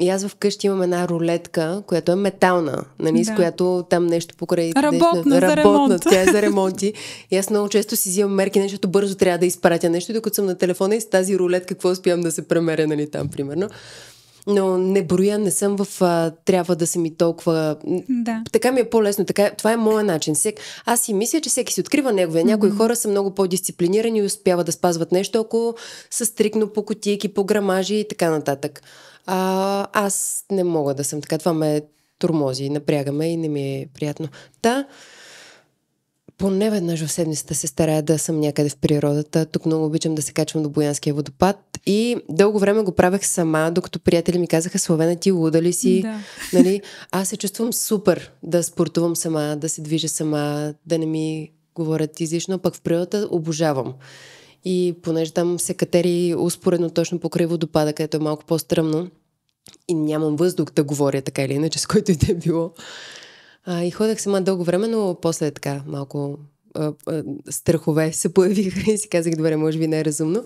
И аз вкъщи имам една рулетка, която е метална, нали, да. с която там нещо покрай... Работна, нещо, за ремонт. Тя е за ремонти. И аз много често си взимам мерки, защото бързо трябва да изпратя нещо, докато съм на телефона и с тази рулетка какво успявам да се премеря, нали, там, примерно но не броя, не съм в а, трябва да се ми толкова... Да. Така ми е по-лесно, така, това е моят начин. Сек... Аз си мисля, че всеки си открива неговия. Някои mm-hmm. хора са много по-дисциплинирани и успяват да спазват нещо, ако са стрикно по котийки, по грамажи и така нататък. А, аз не мога да съм така. Това ме турмози, напрягаме и не ми е приятно. Та, поне веднъж в седмицата се старая да съм някъде в природата. Тук много обичам да се качвам до Боянския водопад. И дълго време го правех сама, докато приятели ми казаха, Словена, ти луда ли си? Да. Нали? Аз се чувствам супер да спортувам сама, да се движа сама, да не ми говорят излишно, пък в природата обожавам. И понеже там се катери успоредно точно покрай водопада, където е малко по-стръмно и нямам въздух да говоря така или иначе, с който и да е било. А, и ходех сама дълго време, но после така малко а, а, страхове се появиха и си казах, добре, може би не е разумно.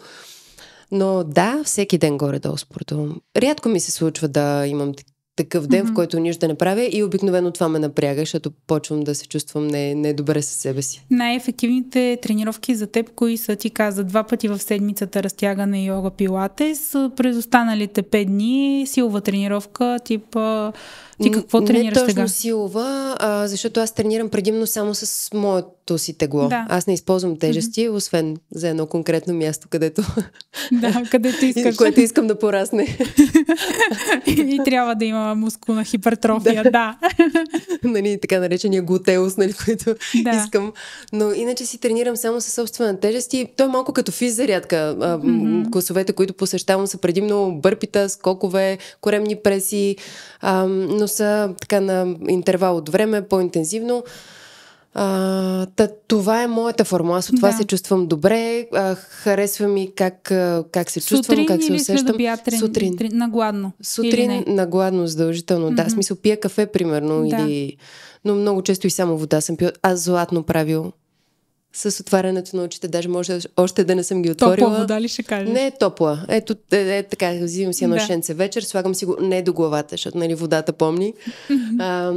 Но да, всеки ден горе-долу спортувам. Рядко ми се случва да имам такъв ден, mm-hmm. в който нищо да не правя и обикновено това ме напряга, защото почвам да се чувствам не, не добре със себе си. Най-ефективните тренировки за теб, кои са ти каза два пъти в седмицата разтягане йога пилатес, през останалите пет дни силова тренировка, типа ти какво тренираш не точно сега? силова, а, защото аз тренирам предимно само с моето си тегло. Да. Аз не използвам тежести, mm-hmm. освен за едно конкретно място, където... Да, където искаш. което искам да порасне. и, трябва да има мускулна хипертрофия, да. да. нали, така наречения глутеус, нали, който да. искам. Но иначе си тренирам само със собствена тежест и то е малко като физ зарядка. Mm-hmm. Класовете, които посещавам са предимно бърпита, скокове, коремни преси, а, но са така на интервал от време, по-интензивно. А, та, това е моята формула. Аз от това да. се чувствам добре. А, харесва ми как, как се чувствам, Сутрин как се усещам. Сутрин. Сутрин. Нагладно. Сутрин нагладно, задължително. Mm-hmm. Да, смисъл пия кафе, примерно. Да. Или... Но много често и само вода съм пил. Аз златно правил с отварянето на очите. Даже може още да не съм ги отворила. Топла вода ли ще кажеш? Не е топла. Ето, е, е така, взимам си едно да. шенце вечер, слагам си го не до главата, защото нали, водата помни. А,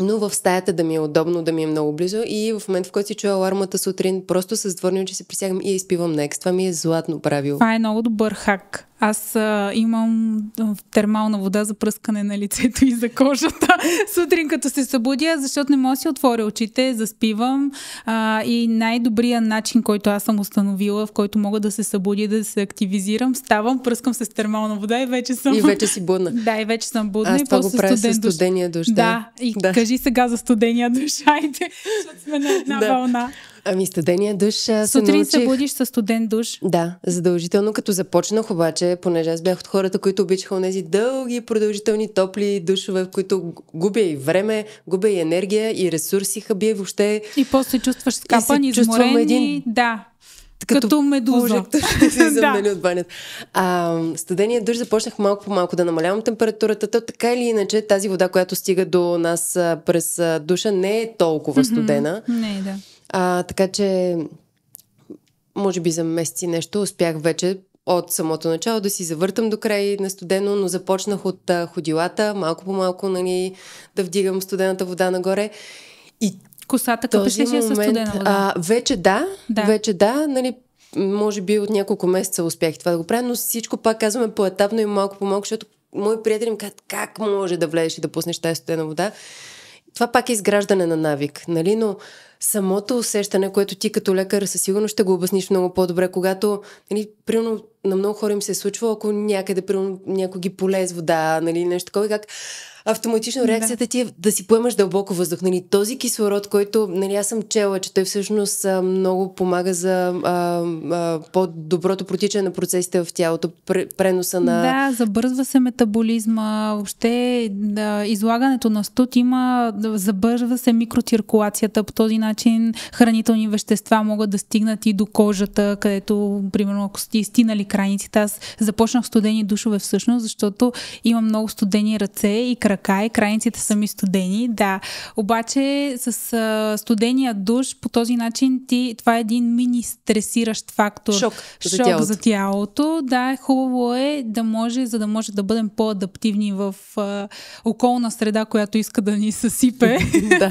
но в стаята да ми е удобно, да ми е много близо и в момента, в който си чуя алармата сутрин, просто с дворни очи се присягам и я изпивам некс. Това ми е златно правило. Това е много добър хак. Аз а, имам термална вода за пръскане на лицето и за кожата сутрин като се събудя, защото не мога да си отворя очите, заспивам а, и най-добрият начин, който аз съм установила, в който мога да се събудя, да се активизирам, ставам, пръскам с термална вода и вече съм... И вече си будна. Да, и вече съм будна. Аз и това го правя студен с студения душ. Да, да. и да. кажи сега за студения душ, айде, защото сме на една да. вълна. Ами студения душ се Сутрин научих... се будиш с студен душ. Да, задължително като започнах обаче, понеже аз бях от хората, които обичаха тези дълги, продължителни, топли душове, в които губя и време, губя и енергия и ресурси, хабия въобще. И после се чувстваш скапан, и изморен един... да. Като, като медуза. да. нали, от банята. А, студения душ започнах малко по малко да намалявам температурата. То така или иначе тази вода, която стига до нас през душа, не е толкова студена. Mm-hmm. Не, да. А, така че, може би за месеци нещо успях вече от самото начало да си завъртам до край на студено, но започнах от а, ходилата, малко по малко нали, да вдигам студената вода нагоре. И Косата къпеше ли с студена вода? А, вече да, да, вече да, нали, може би от няколко месеца успях това да го правя, но всичко пак казваме по-етапно и малко по малко, защото мои приятели ми казват как може да влезеш и да пуснеш тази студена вода. Това пак е изграждане на навик, нали, но самото усещане, което ти като лекар със сигурност ще го обясниш много по-добре, когато, нали, примерно на много хора им се е случвало, ако някъде, примерно, някой ги полез вода, нали, нещо такова, как автоматично реакцията ти е да си поемаш дълбоко въздух. Нали, този кислород, който нали, аз съм чела, че той всъщност а, много помага за а, а, по-доброто протичане на процесите в тялото, преноса на... Да, забързва се метаболизма, въобще да, излагането на студ има, да, забързва се микроциркулацията, по този начин хранителни вещества могат да стигнат и до кожата, където, примерно, ако сте стинали крайниците, аз започнах студени душове всъщност, защото има много студени ръце и крака ръка и крайниците са ми студени, да. Обаче с а, студения душ по този начин ти, това е един мини стресиращ фактор. Шок, Шок за, тялото. за тялото. Да, хубаво е да може, за да може да бъдем по-адаптивни в а, околна среда, която иска да ни съсипе. да.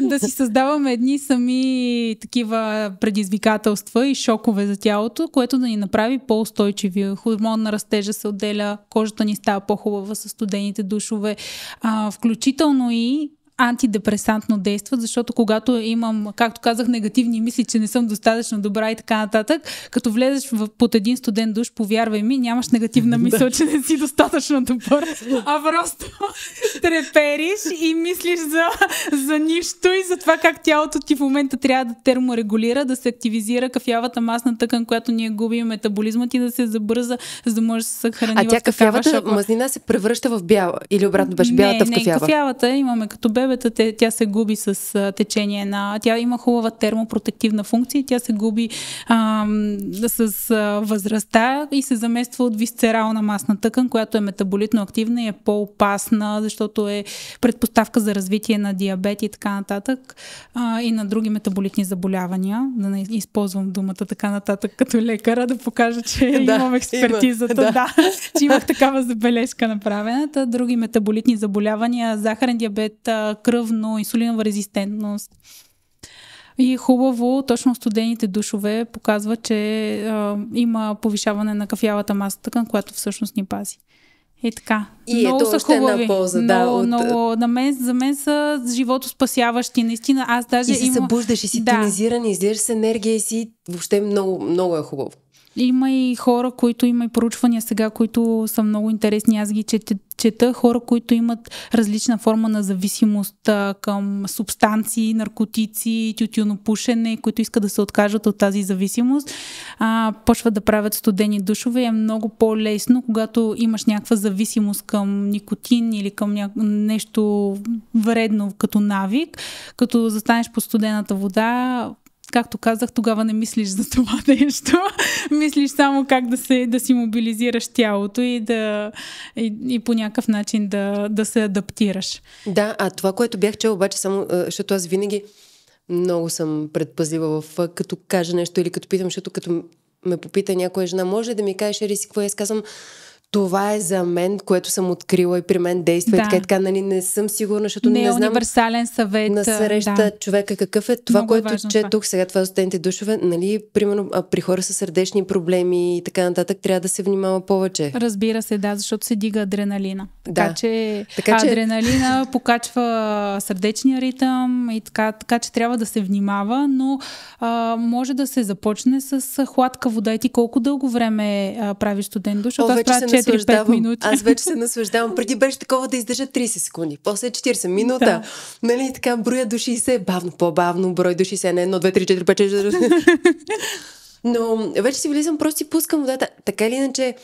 да си създаваме едни сами такива предизвикателства и шокове за тялото, което да ни направи по-устойчиви. Хормон на растежа се отделя, кожата ни става по-хубава с студените душове а, включително и антидепресантно действат, защото когато имам, както казах, негативни мисли, че не съм достатъчно добра и така нататък, като влезеш в, под един студен душ, повярвай ми, нямаш негативна мисъл, че не си достатъчно добър, а просто трепериш и мислиш за, за нищо и за това как тялото ти в момента трябва да терморегулира, да се активизира кафявата масна тъкан, която ние губим, метаболизмът и да се забърза, за да може да се съхрани А тя кафявата мазнина се превръща в бяла или обратно беше бялата не, в кафява? Не, кафявата имаме като бебе душовете, те, тя се губи с а, течение на... Тя има хубава термопротективна функция, тя се губи а, с а, възрастта и се замества от висцерална масна тъкан, която е метаболитно активна и е по-опасна, защото е предпоставка за развитие на диабет и така нататък а, и на други метаболитни заболявания. Да не използвам думата така нататък като лекара, да покажа, че да, имам експертизата. Има, да. да, че имах такава забележка направената. Други метаболитни заболявания, захарен диабет, кръвно, инсулинова резистентност. И хубаво, точно студените душове показва, че а, има повишаване на кафявата маса тъкан, която всъщност ни пази. И така. И много ето са още хубави. една полза, много, да. От... Много, на мен, за мен са живото спасяващи. Наистина, аз даже И се има... събуждаш и си да. тонизиран, излизаш с енергия и си въобще много, много е хубаво. Има и хора, които има и поручвания сега, които са много интересни. Аз ги чета, хора, които имат различна форма на зависимост към субстанции, наркотици, тютюнопушене, които искат да се откажат от тази зависимост, а, почват да правят студени душове. Е много по-лесно, когато имаш някаква зависимост към никотин или към ня... нещо вредно като навик, като застанеш по студената вода, както казах, тогава не мислиш за това нещо. мислиш само как да, се, да си мобилизираш тялото и, да, и, и по някакъв начин да, да се адаптираш. Да, а това, което бях чела обаче, само, защото аз винаги много съм предпазлива в като кажа нещо или като питам, защото като ме попита някоя жена, може да ми кажеш, Риси, какво е? Аз казвам, това е за мен, което съм открила и при мен действа да. и така, и така нали, не съм сигурна, защото не, не е знам универсален съвет. На среща да. човека какъв е. Това, Много което е четох сега, това за стените душове, нали, примерно при хора с сърдечни проблеми и така нататък, трябва да се внимава повече. Разбира се, да, защото се дига адреналина. Да. Така че, така, че... адреналина покачва сърдечния ритъм и така, така че трябва да се внимава, но а, може да се започне с хладка вода и ти колко дълго време а, правиш студен душ, защото аз правя 4-5 минути. Аз вече се наслаждавам. Преди беше такова да издържа 30 секунди, после 40 минута. Да. Нали, така броя до 60, бавно, по-бавно, брой до 60, не 1, 2, 3, 4, 5, 6. Но вече си влизам, просто си пускам водата. Така или иначе,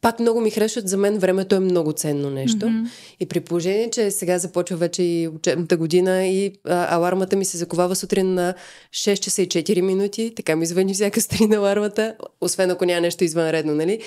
пак много ми харесва, за мен времето е много ценно нещо. Mm-hmm. И при положение, че сега започва вече и учебната година и а, алармата ми се заковава сутрин на 6 часа и 4 минути, така ми звъни всяка сутрин алармата, освен ако няма нещо извънредно, нали?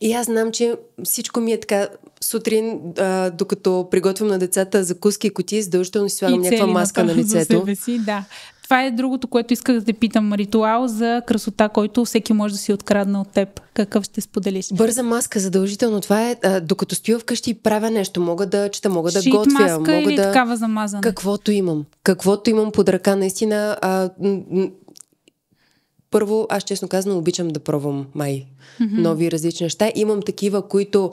И аз знам, че всичко ми е така сутрин, а, докато приготвям на децата закуски и кутии, задължително си слагам някаква маска на лицето. Себе си, да. Това е другото, което исках да те питам. Ритуал за красота, който всеки може да си открадне от теб. Какъв ще споделиш? Бърза маска, задължително. Това е, а, докато стоя вкъщи и правя нещо, мога да чета, мога да Шит готвя. маска мога или да... такава замазана? Каквото имам. Каквото имам под ръка, наистина. А, първо, аз честно казано обичам да пробвам май mm-hmm. нови различни неща. Имам такива, които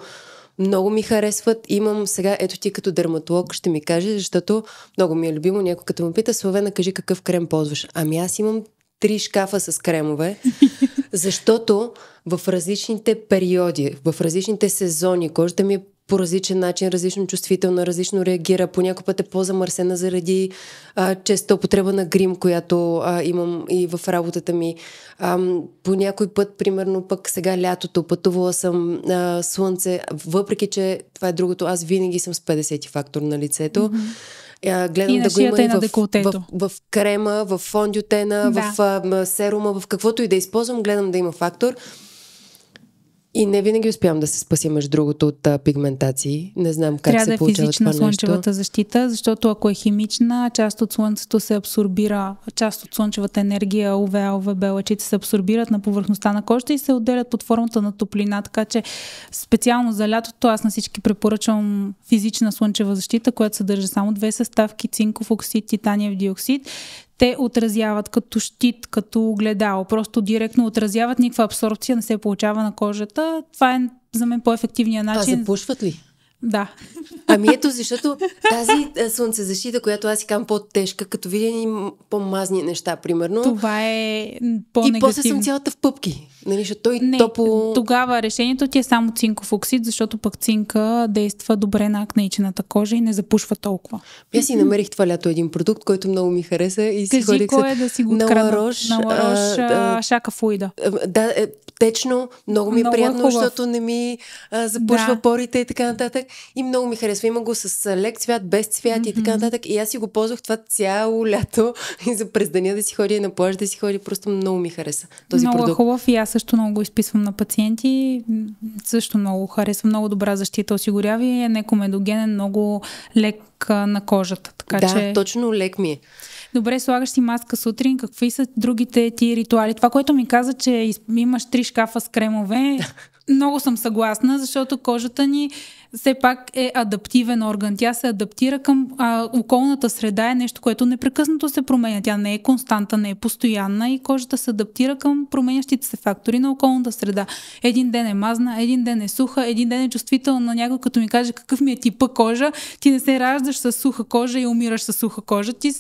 много ми харесват. Имам сега, ето ти като дерматолог ще ми каже, защото много ми е любимо. Някой като ме пита, Славена, кажи какъв крем ползваш. Ами аз имам три шкафа с кремове, защото в различните периоди, в различните сезони, кожата ми е по различен начин, различно чувствителна, различно реагира. По някой път е по-замърсена заради а, честа употреба на грим, която а, имам и в работата ми. А, по някой път, примерно пък сега лятото, пътувала съм а, слънце, въпреки че това е другото, аз винаги съм с 50 фактор на лицето. Mm-hmm. гледам и да го има и в, в, в, в крема, в фондютена, да. в а, серума, в каквото и да използвам, гледам да има фактор. И не винаги успявам да се спася, между другото, от а, пигментации. Не знам как Трябва се да е физична това слънчевата нещо. защита, защото ако е химична, част от слънцето се абсорбира, част от слънчевата енергия, УВА, УВБ, лъчите се абсорбират на повърхността на кожата и се отделят под формата на топлина. Така че специално за лятото аз на всички препоръчвам физична слънчева защита, която съдържа само две съставки цинков оксид, титаниев диоксид те отразяват като щит, като огледало. Просто директно отразяват, никаква абсорбция не се получава на кожата. Това е за мен по-ефективният начин. А запушват ли? Да. Ами ето, защото тази е, слънцезащита, която аз си кам по-тежка, като видя ни по-мазни неща, примерно. Това е по-негативно. И после съм цялата в пъпки. Нали, защото той Не, топло... Тогава решението ти е само цинков оксид, защото пък цинка действа добре на акнеичената кожа и не запушва толкова. Аз си намерих това лято един продукт, който много ми хареса и си Кажи, кой е да си го на Ларош. На Ларош, а, а, Шака Фуида. Да, е, течно, много ми е много приятно, е защото не ми а, запушва да. порите и така нататък. И много ми харесва. Има го с лек цвят, без цвят mm-hmm. и така нататък. И аз си го ползвах това цяло лято и за през деня да си ходи на плаж, да си ходи. Просто много ми хареса този много продукт. Много хубав и аз също много го изписвам на пациенти. Също много харесва. Много добра защита осигурява и е некомедогенен, много лек на кожата. Така, да, че... точно лек ми е. Добре, слагаш си маска сутрин. Какви са другите ти ритуали? Това, което ми каза, че имаш три шкафа с кремове, много съм съгласна, защото кожата ни все пак е адаптивен орган. Тя се адаптира към а, околната среда, е нещо, което непрекъснато се променя. Тя не е константа, не е постоянна и кожата се адаптира към променящите се фактори на околната среда. Един ден е мазна, един ден е суха, един ден е чувствителна на някой, като ми каже какъв ми е типа кожа. Ти не се раждаш с суха кожа и умираш с суха кожа. Ти,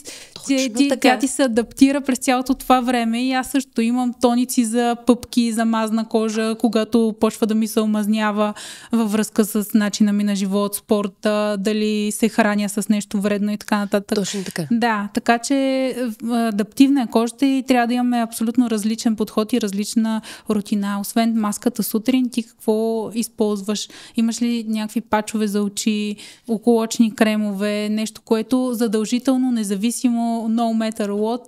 ти, ти, тя ти се адаптира през цялото това време и аз също имам тоници за пъпки, за мазна кожа, когато почва да ми се омазнява във връзка с начин начина ми на живот, спорта, дали се храня с нещо вредно и така нататък. Точно така. Да, така че адаптивна е кожата и трябва да имаме абсолютно различен подход и различна рутина. Освен маската сутрин, ти какво използваш? Имаш ли някакви пачове за очи, околочни кремове, нещо, което задължително, независимо, no matter what,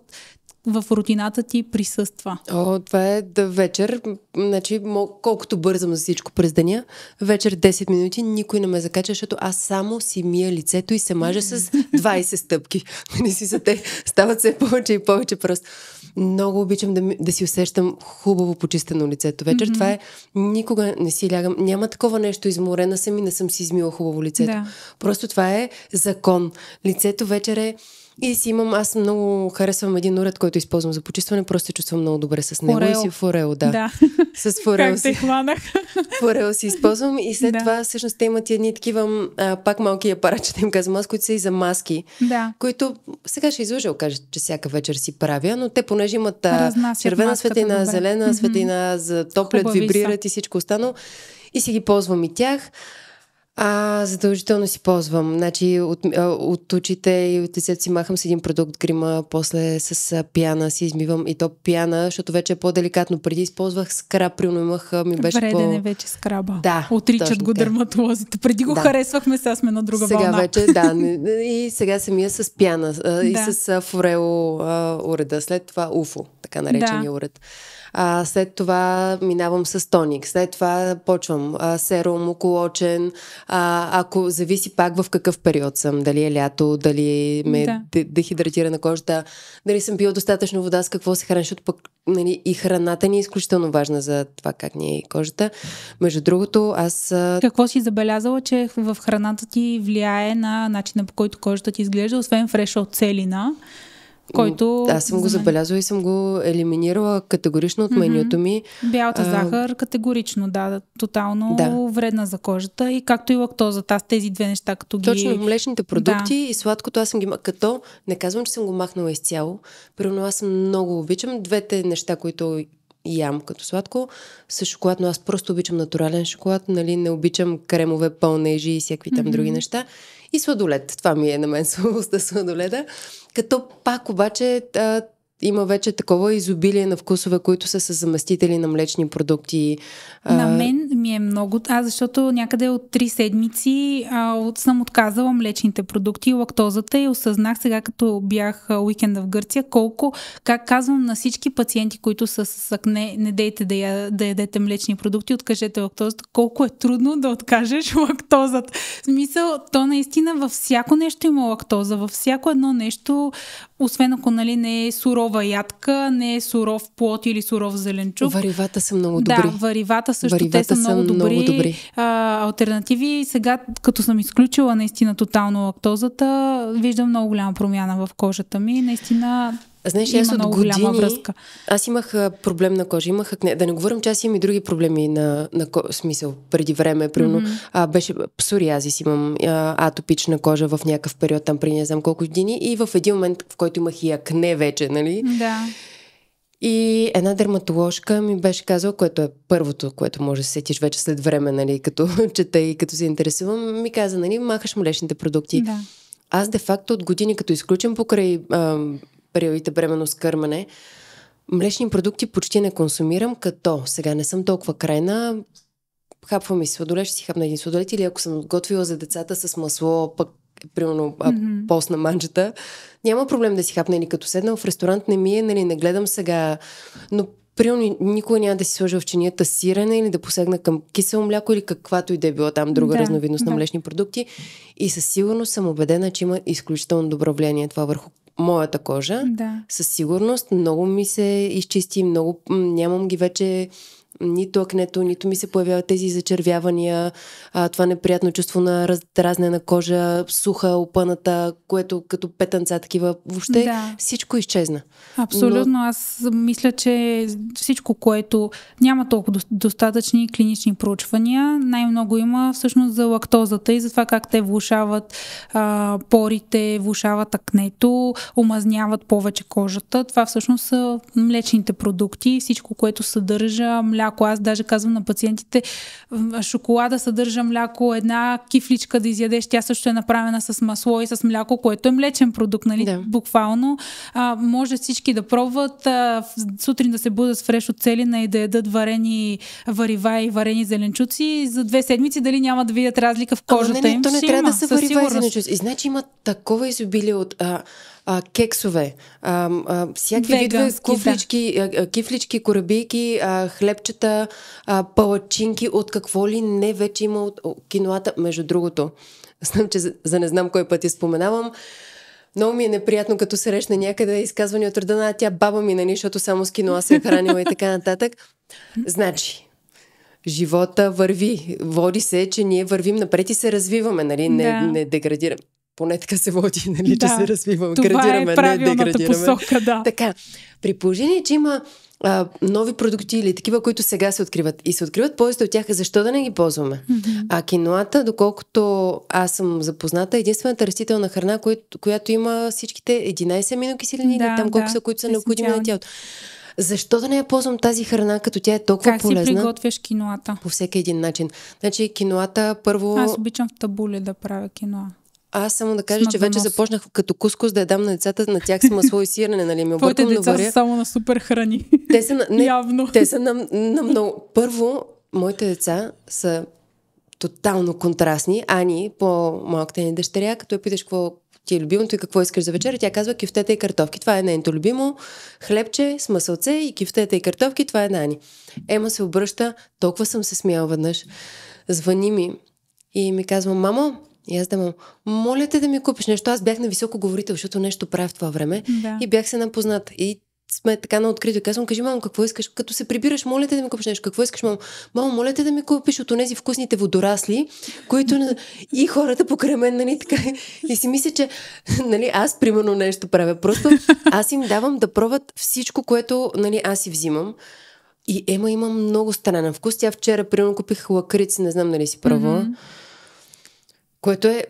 в рутината ти присъства? О, това е да вечер, значи, колкото бързам за всичко през деня, вечер 10 минути никой не ме закача, защото аз само си мия лицето и се мажа с 20 стъпки. Не си са те, стават все повече и повече просто. Много обичам да, да си усещам хубаво почистено лицето вечер. Mm-hmm. Това е, никога не си лягам. Няма такова нещо, изморена съм и не съм си измила хубаво лицето. Да. Просто това е закон. Лицето вечер е и си имам, аз много харесвам един уред, който използвам за почистване, просто се чувствам много добре с него форел. и си форел, да. да. С форел как си. хванах. Форел си използвам и след да. това всъщност те имат едни такива а, пак малки апаратчета, им казвам аз, които са и за маски, да. които сега ще излъжа, кажа, че всяка вечер си правя, но те понеже имат а, червена светлина, добре. зелена mm-hmm. светлина, за топлят, Хубави вибрират са. и всичко останало и си ги ползвам и тях. А, задължително си ползвам. Значи от, от очите и от лицето си махам с един продукт грима, после с пяна си измивам и то пяна, защото вече е по-деликатно. Преди използвах скраб, примерно имах, ми беше Вреден по... е вече скраба. Да. Отричат го дерматолозите. Преди го да. харесвахме, сега сме на друга сега вълна. вече, да. И сега самия с пяна да. и с форел уреда. След това уфо, така наречения да. уред. А, след това минавам с тоник. След това почвам а, серум, околочен. А, ако зависи пак в какъв период съм. Дали е лято, дали ме да. дехидратира на кожата, дали съм пила достатъчно вода, с какво се храня, защото пък нали, и храната ни е изключително важна за това как ни е кожата. Между другото, аз... Какво си забелязала, че в храната ти влияе на начина по който кожата ти изглежда, освен фреша от целина? Който... Аз съм го забелязала и съм го елиминирала категорично от менюто ми. Бялата а... захар категорично, да, тотално да. вредна за кожата и както и лактозата. Аз тези две неща, като ги... Точно, млечните продукти да. и сладкото, аз съм ги... Като, не казвам, че съм го махнала изцяло, но аз много обичам двете неща, които ям като сладко с шоколад, но аз просто обичам натурален шоколад, нали, не обичам кремове, пълнежи и всякакви там mm-hmm. други неща. И сладолет. Това ми е на мен слабостта сладоледа. Като пак обаче има вече такова изобилие на вкусове, които са с заместители на млечни продукти. На мен ми е много. Аз защото някъде от три седмици а, от, съм отказала млечните продукти, лактозата и осъзнах сега, като бях уикенда в Гърция, колко, как казвам на всички пациенти, които са с акне, не дейте да, я, да ядете млечни продукти, откажете лактозата, колко е трудно да откажеш лактозата. В смисъл, то наистина във всяко нещо има лактоза, във всяко едно нещо, освен ако нали, не е сурова ядка, не е суров плод или суров зеленчук. Варивата са много добри. Да, варивата също варивата те са, са много добри. Много добри. А, альтернативи. Сега, като съм изключила наистина тотално лактозата, виждам много голяма промяна в кожата ми. Наистина Знаеш, аз от години, връзка. аз имах проблем на кожа, имах акне. Да не говорим, че аз имам и други проблеми на, на смисъл преди време. Примерно, mm-hmm. а, беше псориазис, имам а, атопична кожа в някакъв период, там при не знам колко години и в един момент, в който имах и акне вече, нали? Да. И една дерматоложка ми беше казала, което е първото, което може да се сетиш вече след време, нали, като чета и като се интересувам, ми каза, нали, махаш млечните продукти. Да. Аз де факто от години, като изключим покрай а, периодите бременно скърмане, Млечни продукти почти не консумирам, като сега не съм толкова крайна. Хапвам и сладолет, ще си хапна един сладолет или ако съм готвила за децата с масло, пък примерно mm-hmm. пост на манджата, няма проблем да си хапна или като седна в ресторант не ми е, нали, не гледам сега, но Примерно никога няма да си сложа в чинията сирене или да посегна към кисело мляко или каквато и да е било там друга да, разновидност да. на млечни продукти. И със сигурност съм убедена, че има изключително добро влияние това върху моята кожа. Да. Със сигурност много ми се изчисти, много нямам ги вече нито акнето, нито ми се появяват тези зачервявания, а, това неприятно чувство на раздразнена кожа, суха, опъната, което като петънца такива, въобще да. всичко изчезна. Абсолютно, Но... аз мисля, че всичко, което няма толкова достатъчни клинични проучвания, най-много има всъщност за лактозата и за това как те влушават а, порите, влушават акнето, омазняват повече кожата. Това всъщност са млечните продукти, всичко, което съдържа мляко мляко. Аз даже казвам на пациентите, шоколада съдържа мляко, една кифличка да изядеш, тя също е направена с масло и с мляко, което е млечен продукт, нали? Да. Буквално. А, може всички да пробват а, сутрин да се будат с фреш от целина и да ядат варени варива и варени зеленчуци. За две седмици дали няма да видят разлика в кожата не, не, им. То не трябва има, да са варива и зеленчуци. И значи има такова изобилие от а, а, кексове, а, а, всякакви видове куфлички, да. кифлички, корабийки, а, хлебчета, а, палачинки, от какво ли не вече има от киноата. Между другото, знам, че за, за не знам кой път я споменавам, много ми е неприятно, като срещна някъде изказване от рода на тя баба ми, нали, защото само с киноа се е хранила и така нататък. Значи, живота върви. Води се, че ние вървим напред и се развиваме, нали? Не, да. не деградираме поне така се води, нали, да, че се развиваме, градираме, е не деградираме. Посока, да. Така, при положение, че има а, нови продукти или такива, които сега се откриват и се откриват повече от тях, защо да не ги ползваме? Mm-hmm. А киноата, доколкото аз съм запозната, е единствената растителна храна, коя, която има всичките 11 аминокиселини, да, там колко да, са, които са необходими на тялото. Защо да не я ползвам тази храна, като тя е толкова как полезна? Как си приготвяш киноата? По всеки един начин. Значи киноата първо... Аз обичам в табуле да правя киноа. Аз само да кажа, че вече започнах като кускус да я дам на децата, на тях с масло и сирене, нали? Ми Твоите деца са само на супер храни. Те са на, не, Явно. Те са на, на много. Първо, моите деца са тотално контрастни. Ани, по-малката ни дъщеря, като я питаш какво ти е любимото и какво искаш за вечеря, тя казва кифтета и картофки. Това е нейното любимо. Хлебче с масълце и кифтета и картофки, това е Ани. Ема се обръща, толкова съм се смяла веднъж. Звъни ми и ми казва, мамо, и аз да му, моля те да ми купиш нещо. Аз бях на високо говорител, защото нещо правя в това време. Да. И бях се напозната. И сме така на открито. Казвам, кажи, мамо, какво искаш? Като се прибираш, моля те да ми купиш нещо. Какво искаш, мамо? Мамо, моля те да ми купиш от тези вкусните водорасли, които и хората покрай мен, нали, така. И си мисля, че, нали, аз примерно нещо правя. Просто аз им давам да пробват всичко, което, нали, аз си взимам. И Ема има много странен вкус. Тя вчера, примерно, купих лакрици, не знам нали си пробвала. Mm-hmm което е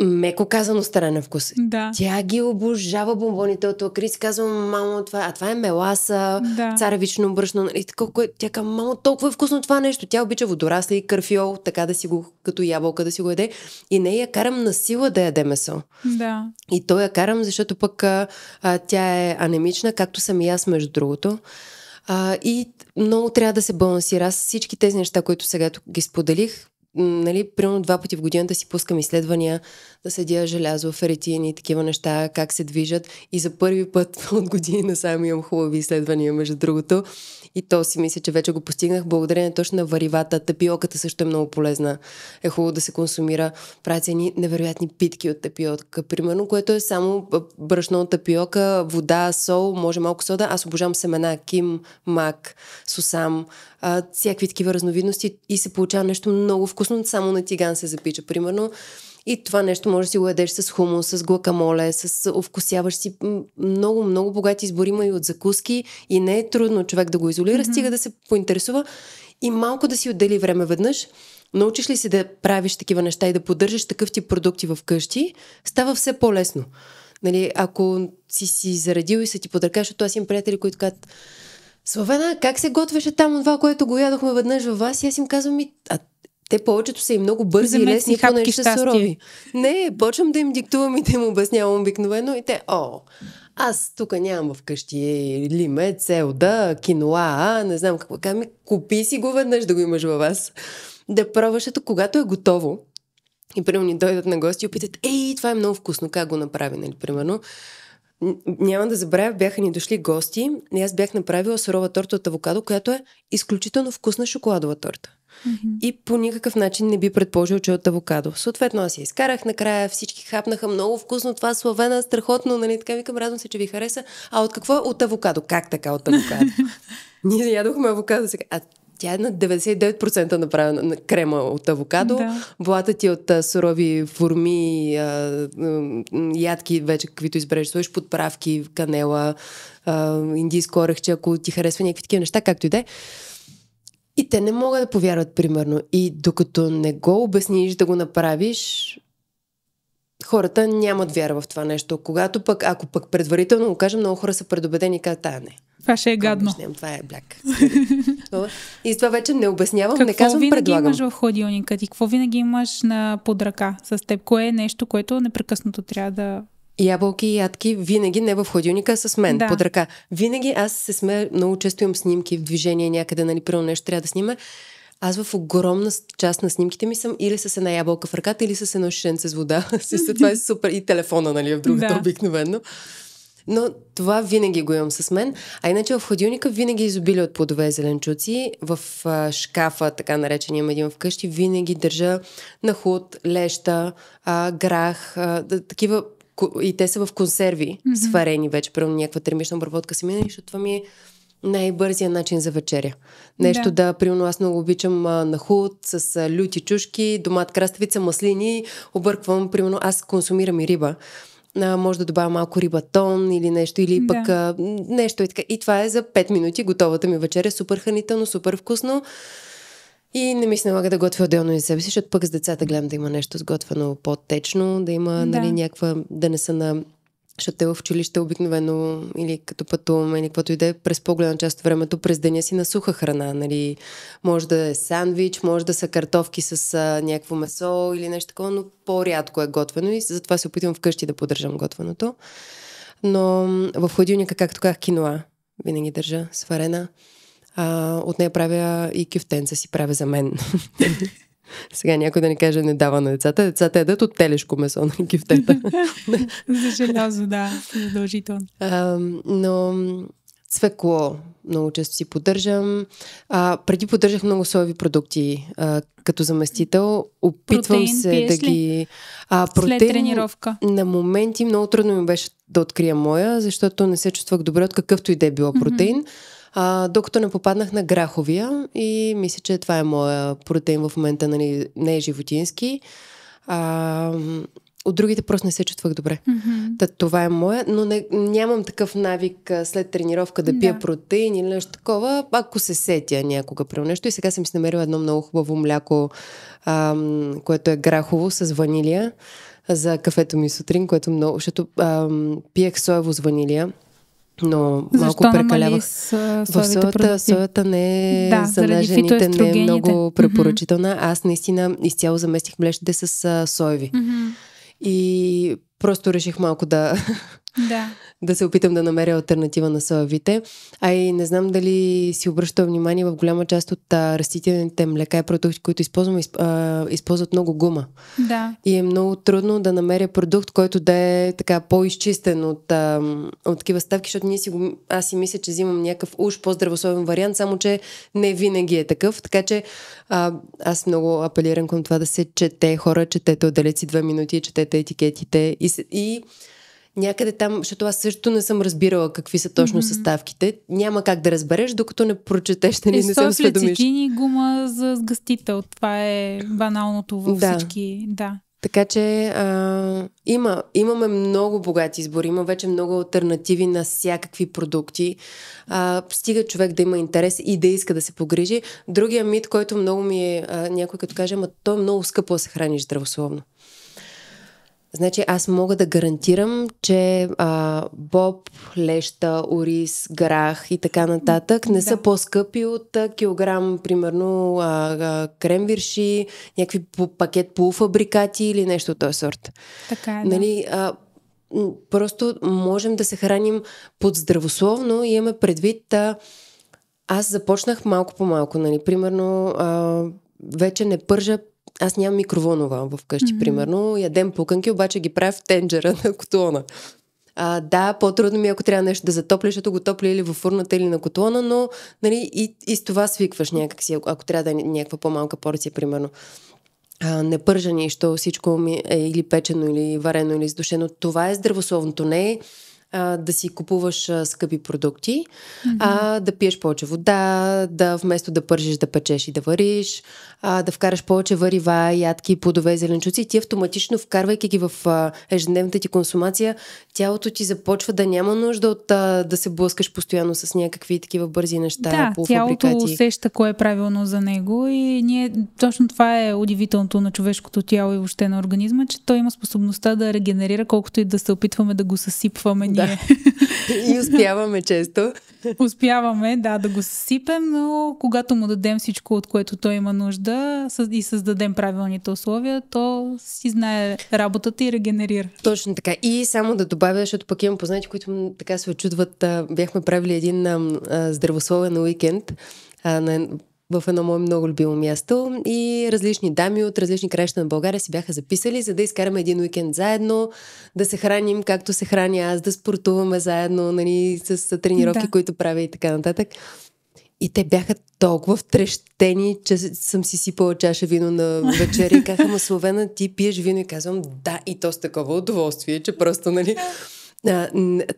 меко казано странен вкус. Да. Тя ги обожава бомбоните от лакрис. Казвам, мамо, това, а това е меласа, да. царевично брашно. Нали, така, кое, тя казва, мамо, толкова е вкусно това нещо. Тя обича водорасли, кърфиол, така да си го, като ябълка да си го яде. И не я карам на сила да яде месо. Да. И то я карам, защото пък а, тя е анемична, както съм и аз, между другото. А, и много трябва да се балансира. Аз всички тези неща, които сега ги споделих, нали, примерно два пъти в годината си пускам изследвания, да седя желязо, феретин и такива неща, как се движат. И за първи път от години насам имам хубави изследвания, между другото. И то си мисля, че вече го постигнах благодарение точно на варивата. Тапиоката също е много полезна. Е хубаво да се консумира. Правят едни невероятни питки от тапиока, примерно, което е само брашно от тапиока, вода, сол, може малко сода. Аз обожавам семена, ким, мак, сусам, а, всякакви такива разновидности и се получава нещо много вкусно. Само на тиган се запича, примерно. И това нещо може да си го ядеш с хумус, с глакамоле, с овкусяваш си много, много богати избори има и от закуски и не е трудно човек да го изолира, mm-hmm. стига да се поинтересува и малко да си отдели време веднъж. Научиш ли се да правиш такива неща и да поддържаш такъв тип продукти в къщи, става все по-лесно. Нали, ако си си заредил и са ти под ръка, защото аз имам приятели, които казват Славена, как се готвеше там това, което го ядохме веднъж във вас? И аз им казвам, а те повечето са и много бързи и лесни, понеже са сурови. Не, почвам да им диктувам и да им обяснявам обикновено и те, о, аз тук нямам вкъщи лимет, селда, киноа, не знам какво. Ками, купи си го веднъж да го имаш във вас. Да пробваш, ето когато е готово. И примерно ни дойдат на гости и опитат, ей, това е много вкусно, как го направи, нали, примерно. Няма да забравя, бяха ни дошли гости и аз бях направила сурова торта от авокадо, която е изключително вкусна шоколадова торта. Mm-hmm. И по никакъв начин не би предположил, че е от авокадо. Съответно, аз я изкарах накрая, всички хапнаха много вкусно, това славена, страхотно, нали? Така викам, радвам се, че ви хареса. А от какво? От авокадо. Как така от авокадо? Ние ядохме авокадо сега. А тя е на 99% направена на крема от авокадо. Да. Блата ти от а, сурови форми, а, ядки, вече каквито избереш, сложиш подправки, канела, а, индийско орехче, ако ти харесва някакви такива неща, както и да е. И те не могат да повярват, примерно. И докато не го обясниш да го направиш, хората нямат вяра в това нещо. Когато пък, ако пък предварително го кажем, много хора са предубедени и казват, тая не. Това ще е гадно. това е бляк. и това вече не обяснявам, Какво не казвам, винаги предлагам. имаш в ходилника ти? Какво винаги имаш на под ръка с теб? Кое е нещо, което непрекъснато трябва да ябълки и ядки винаги не в ходилника, а с мен, Да. под ръка. Винаги аз се смея, много често имам снимки в движение някъде, нали, примерно нещо трябва да снима. Аз в огромна част на снимките ми съм или с една ябълка в ръката, или с едно шишенце с вода. Това е супер. И телефона, нали, е в другата Да. обикновено. Но това винаги го имам с мен. А иначе в ходилника винаги изобилие от плодове и зеленчуци. В а, шкафа, така наречения има един вкъщи, винаги държа нахуд, леща, а, грах, а, такива и те са в консерви, mm-hmm. сварени вече, примерно някаква термична обработка си минали, защото това ми е най-бързия начин за вечеря. Нещо Да. да, да примерно аз много обичам а, нахуд с а, люти чушки, домат, краставица, маслини, обърквам, примерно аз консумирам и риба. А, може да добавя малко рибатон или нещо, или Да. пък а, нещо и така. И това е за 5 минути, готовата ми вечеря, супер хранително, супер вкусно. И не ми се налага да готвя отделно и за себе си, защото пък с децата гледам да има нещо сготвено по-течно, да има Да. нали, някаква, да не са на защото те в училище обикновено или като пътуваме или каквото и да е, през по-голяма част от времето през деня си на суха храна. Нали? Може да е сандвич, може да са картофки с а, някакво месо или нещо такова, но по-рядко е готвено и затова се опитвам вкъщи да поддържам готвеното. Но в хладилника, както казах, киноа винаги държа сварена. А, от нея правя и кюфтенца си правя за мен. Сега някой да ни каже не дава на децата. Децата ядат от телешко месо на кюфтета. За желязо, да, задължително. А, но м, цвекло много често си поддържам. А, преди поддържах много соеви продукти а, като заместител. Опитвам Протеин се да ги... А, След тренировка. на моменти много трудно ми беше да открия моя, защото не се чувствах добре от какъвто и да е било протеин. А, докато не попаднах на граховия и мисля, че това е моя протеин в момента, нали, не е животински. А, от другите просто не се чувствах добре. Мгм. Та, това е моя, но не, нямам такъв навик а, след тренировка да пия Да. протеин или нещо такова, ако се сетя някога при нещо. И сега съм си намерила едно много хубаво мляко, ам, което е грахово с ванилия за кафето ми сутрин, което много, защото ам, пиех соево с ванилия, но малко Защо намали прекалявах. с В соята, соята не е Да, за жените не е много препоръчителна. Аз наистина изцяло заместих млечните с а, соеви. Мгм. И просто реших малко да, Да. да се опитам да намеря альтернатива на соевите. А и не знам дали си обръща внимание, в голяма част от а, растителните млека и продукти, които използвам, изп, а, използват много гума. Да. И е много трудно да намеря продукт, който да е така по-изчистен от, а, от такива ставки, защото ние си го, аз си мисля, че взимам някакъв уж по-здравословен вариант, само че не винаги е такъв. Така че а, аз много апелирам към това да се чете хора, четете, отделете си две минути, четете етикетите и, и някъде там, защото аз също не съм разбирала какви са точно mm-hmm. съставките. Няма как да разбереш, докато не прочетеш, нали, не се осведомиш. и гума за сгъстител. Това е баналното във Да. всички. Да. Така че а, има, имаме много богати избори, има вече много альтернативи на всякакви продукти. А, стига човек да има интерес и да иска да се погрижи. Другия мит, който много ми е, а, някой като каже, ама то е много скъпо да се храниш здравословно. Значи аз мога да гарантирам, че а, боб, леща, ориз, грах и така нататък не Да. са по-скъпи от а, килограм, примерно а, а, кремвирши, някакви пакет полуфабрикати или нещо от този сорт. Така е. Да. Нали, а, просто можем да се храним под здравословно и имаме предвид, а, аз започнах малко по малко, нали, примерно а, вече не пържа аз нямам микроволнова вкъщи, mm-hmm. примерно. Ядем пуканки, обаче ги правя в тенджера на котлона. А, да, по-трудно ми е, ако трябва нещо да затопля, защото го топля или в фурната, или на котлона, но нали, и, и с това свикваш някакси, ако, ако трябва да е някаква по-малка порция, примерно. А, не пържа нищо, всичко ми е или печено, или варено, или издушено. Това е здравословното. Не е а, да си купуваш а, скъпи продукти, mm-hmm. а да пиеш повече вода, да вместо да пържиш, да печеш и да вариш, а, да вкараш повече варива, ядки, плодове, зеленчуци. Ти автоматично, вкарвайки ги в а, ежедневната ти консумация, тялото ти започва да няма нужда от а, да се блъскаш постоянно с някакви такива бързи неща. Да, тялото усеща кое е правилно за него и ние, точно това е удивителното на човешкото тяло и въобще на организма, че той има способността да регенерира, колкото и да се опитваме да го съсипваме ние. Да. и успяваме често. Успяваме, да, да го съсипем, но когато му дадем всичко, от което той има нужда и създадем правилните условия, то си знае работата и регенерира. Точно така. И само да добавя, защото пък имам познати, които така се очудват. Бяхме правили един здравословен уикенд на в едно мое много любимо място и различни дами от различни краища на България си бяха записали, за да изкараме един уикенд заедно, да се храним както се храня аз, да спортуваме заедно, нали, с тренировки, да. които правя и така нататък. И те бяха толкова втрещени, че съм си сипала чаша вино на вечеря и казаха, ма Словена, ти пиеш вино и казвам, да, и то с такова удоволствие, че просто, нали, а,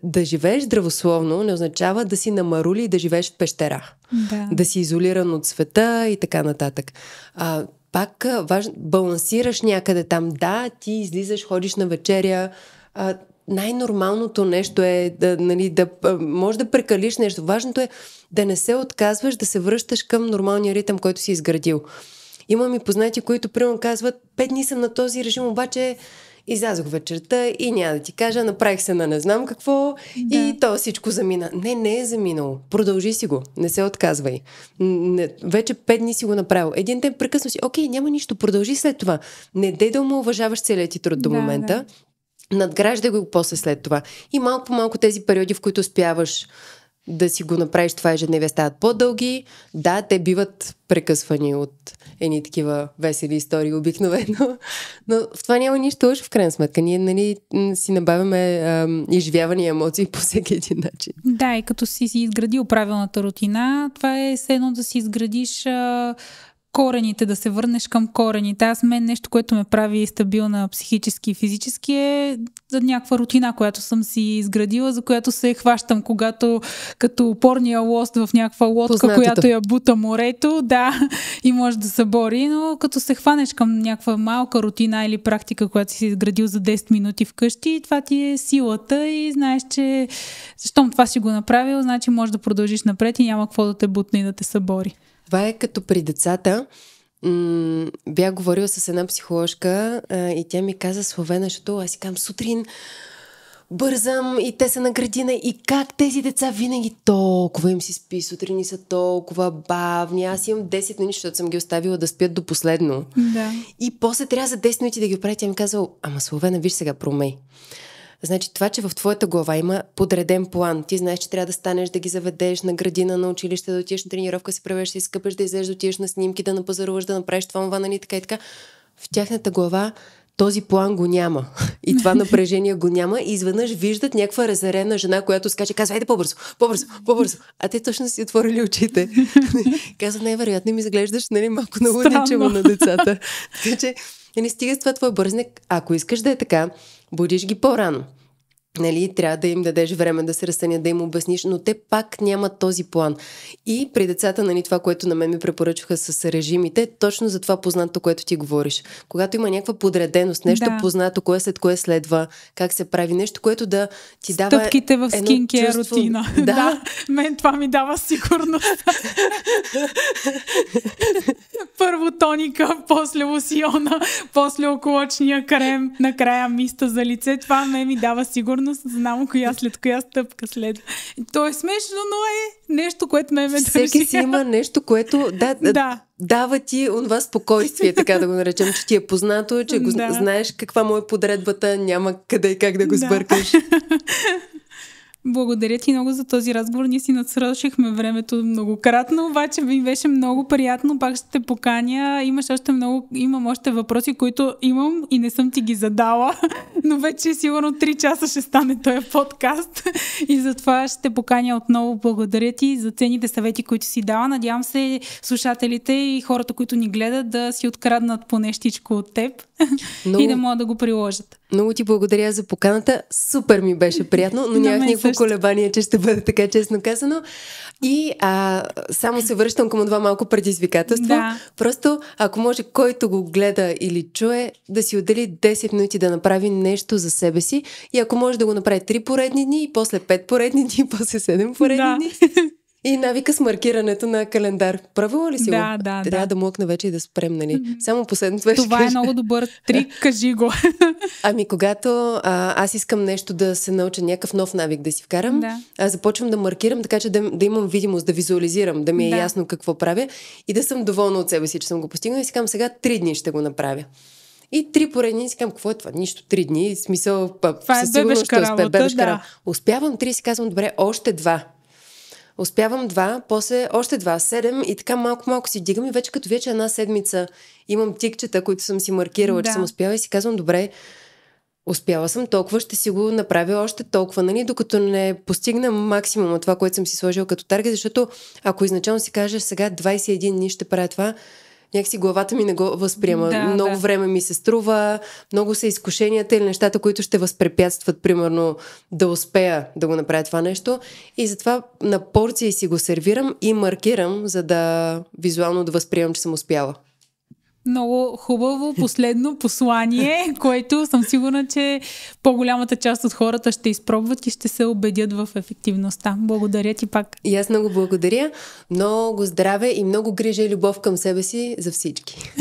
да живееш здравословно не означава да си намарули и да живееш в пещера. Да. да си изолиран от света и така нататък. А, пак важно, балансираш някъде там. Да, ти излизаш, ходиш на вечеря. А, най-нормалното нещо е да, нали, да може да прекалиш нещо. Важното е да не се отказваш, да се връщаш към нормалния ритъм, който си изградил. Имам и познати, които примерно казват, пет дни съм на този режим, обаче излязох вечерта и няма да ти кажа, направих се на не знам какво да. и то всичко замина. Не, не е заминало. Продължи си го. Не се отказвай. Не, вече пет дни си го направил. Един ден прекъсно си, окей, няма нищо, продължи след това. Не дей да му уважаваш целият ти труд до да, момента. Да. Надграждай го после след това. И малко по малко тези периоди, в които успяваш да си го направиш това ежедневие стават по-дълги. Да, те биват прекъсвани от едни такива весели истории обикновено, но в това няма нищо лошо в крайна сметка. Ние нали, си набавяме изживявани и емоции по всеки един начин. Да, и като си си изградил правилната рутина, това е все едно да си изградиш а, корените, да се върнеш към корените. Аз мен нещо, което ме прави стабилна психически и физически е за някаква рутина, която съм си изградила, за която се хващам, когато като опорния лост в някаква лодка, Познатото. която я бута морето, да, и може да се бори, но като се хванеш към някаква малка рутина или практика, която си изградил за 10 минути вкъщи, това ти е силата и знаеш, че щом това си го направил, значи можеш да продължиш напред и няма какво да те бутне и да те събори. Това е като при децата. М- бях говорила с една психоложка а, и тя ми каза Словена, защото аз си казвам сутрин бързам и те са на градина и как тези деца винаги толкова им си спи, сутрини са толкова бавни. Аз имам 10 минути, защото съм ги оставила да спят до последно. Да. И после трябва за 10 минути да ги оправя. Тя ми казва, ама Словена, виж сега, промей. Значи това, че в твоята глава има подреден план, ти знаеш, че трябва да станеш, да ги заведеш на градина, на училище, да отидеш на тренировка, се превеш, да изкъпеш, да излезеш, да отидеш на снимки, да напазаруваш, да направиш това, това, нали, така и така. В тяхната глава този план го няма. И това напрежение го няма. И изведнъж виждат някаква разарена жена, която скача, казва, айде по-бързо, по-бързо, по-бързо. А те точно си отворили очите. казват, най-вероятно ми изглеждаш нали, малко налудничево на децата. Така че, не нали, стига с това твой бързник. Ако искаш да е така, будиш ги по-рано. Нали, трябва да им дадеш време да се разсънят, да им обясниш, но те пак нямат този план. И при децата, нали, това, което на мен ми препоръчаха с режимите, точно за това познато, което ти говориш. Когато има някаква подреденост, нещо да. познато, кое след кое следва, как се прави, нещо, което да ти дава. Стъпките в скинкер чувство... рутина. Да. да, мен това ми дава сигурност. Първо тоника, после лосиона, после околочния крем, накрая миста за лице. Това ме ми дава сигурност сигурно знам коя след коя стъпка след. То е смешно, но е нещо, което ме ме Всеки си има нещо, което да, да. дава ти онова спокойствие, така да го наречем, че ти е познато, че го да. знаеш каква му е подредбата, няма къде и как да го да. сбъркаш. Благодаря ти много за този разговор. Ние си надсръшихме времето многократно, обаче ми беше много приятно. Пак ще те поканя. Имаш още много, имам още въпроси, които имам и не съм ти ги задала, но вече сигурно 3 часа ще стане този подкаст и затова ще те поканя отново. Благодаря ти за цените съвети, които си дала. Надявам се слушателите и хората, които ни гледат, да си откраднат по нещичко от теб много, и да могат да го приложат. Много ти благодаря за поканата. Супер ми беше приятно, но нямах никакво колебание, че ще бъде така честно казано. И а, само се връщам към това малко предизвикателство. Да. Просто, ако може който го гледа или чуе, да си отдели 10 минути да направи нещо за себе си. И ако може да го направи 3 поредни дни, и после 5 поредни дни, и после 7 поредни да. дни. И навика с маркирането на календар. Правила ли си да, го? Да, Трябва да. да млъкна вече и да спрем, нали? Mm-hmm. Само последното беше. Това е много добър трик, кажи го. ами, когато а, аз искам нещо да се науча, някакъв нов навик да си вкарам, да. аз започвам да маркирам, така че да, да имам видимост, да визуализирам, да ми е да. ясно какво правя и да съм доволна от себе си, че съм го постигнала и си казвам, сега три дни ще го направя. И три поредни си казвам, какво е това? Нищо, три дни. Смисъл, това е бебешка ще успя, работа, бебешка да. работа. Успявам три, си казвам, добре, още два Успявам два, после още два, седем и така малко-малко си дигам и вече като вече една седмица имам тикчета, които съм си маркирала, да. че съм успяла и си казвам, добре, успяла съм толкова, ще си го направя още толкова, нали, докато не постигна максимум от това, което съм си сложила като таргет, защото ако изначално си кажеш сега 21 дни ще правя това, някакси главата ми не го възприема. Да, много да. време ми се струва, много са изкушенията или нещата, които ще възпрепятстват, примерно, да успея да го направя това нещо. И затова на порции си го сервирам и маркирам, за да визуално да възприемам, че съм успяла. Много хубаво последно послание, което съм сигурна, че по-голямата част от хората ще изпробват и ще се убедят в ефективността. Благодаря ти пак. И аз много благодаря. Много здраве и много грижа и любов към себе си за всички.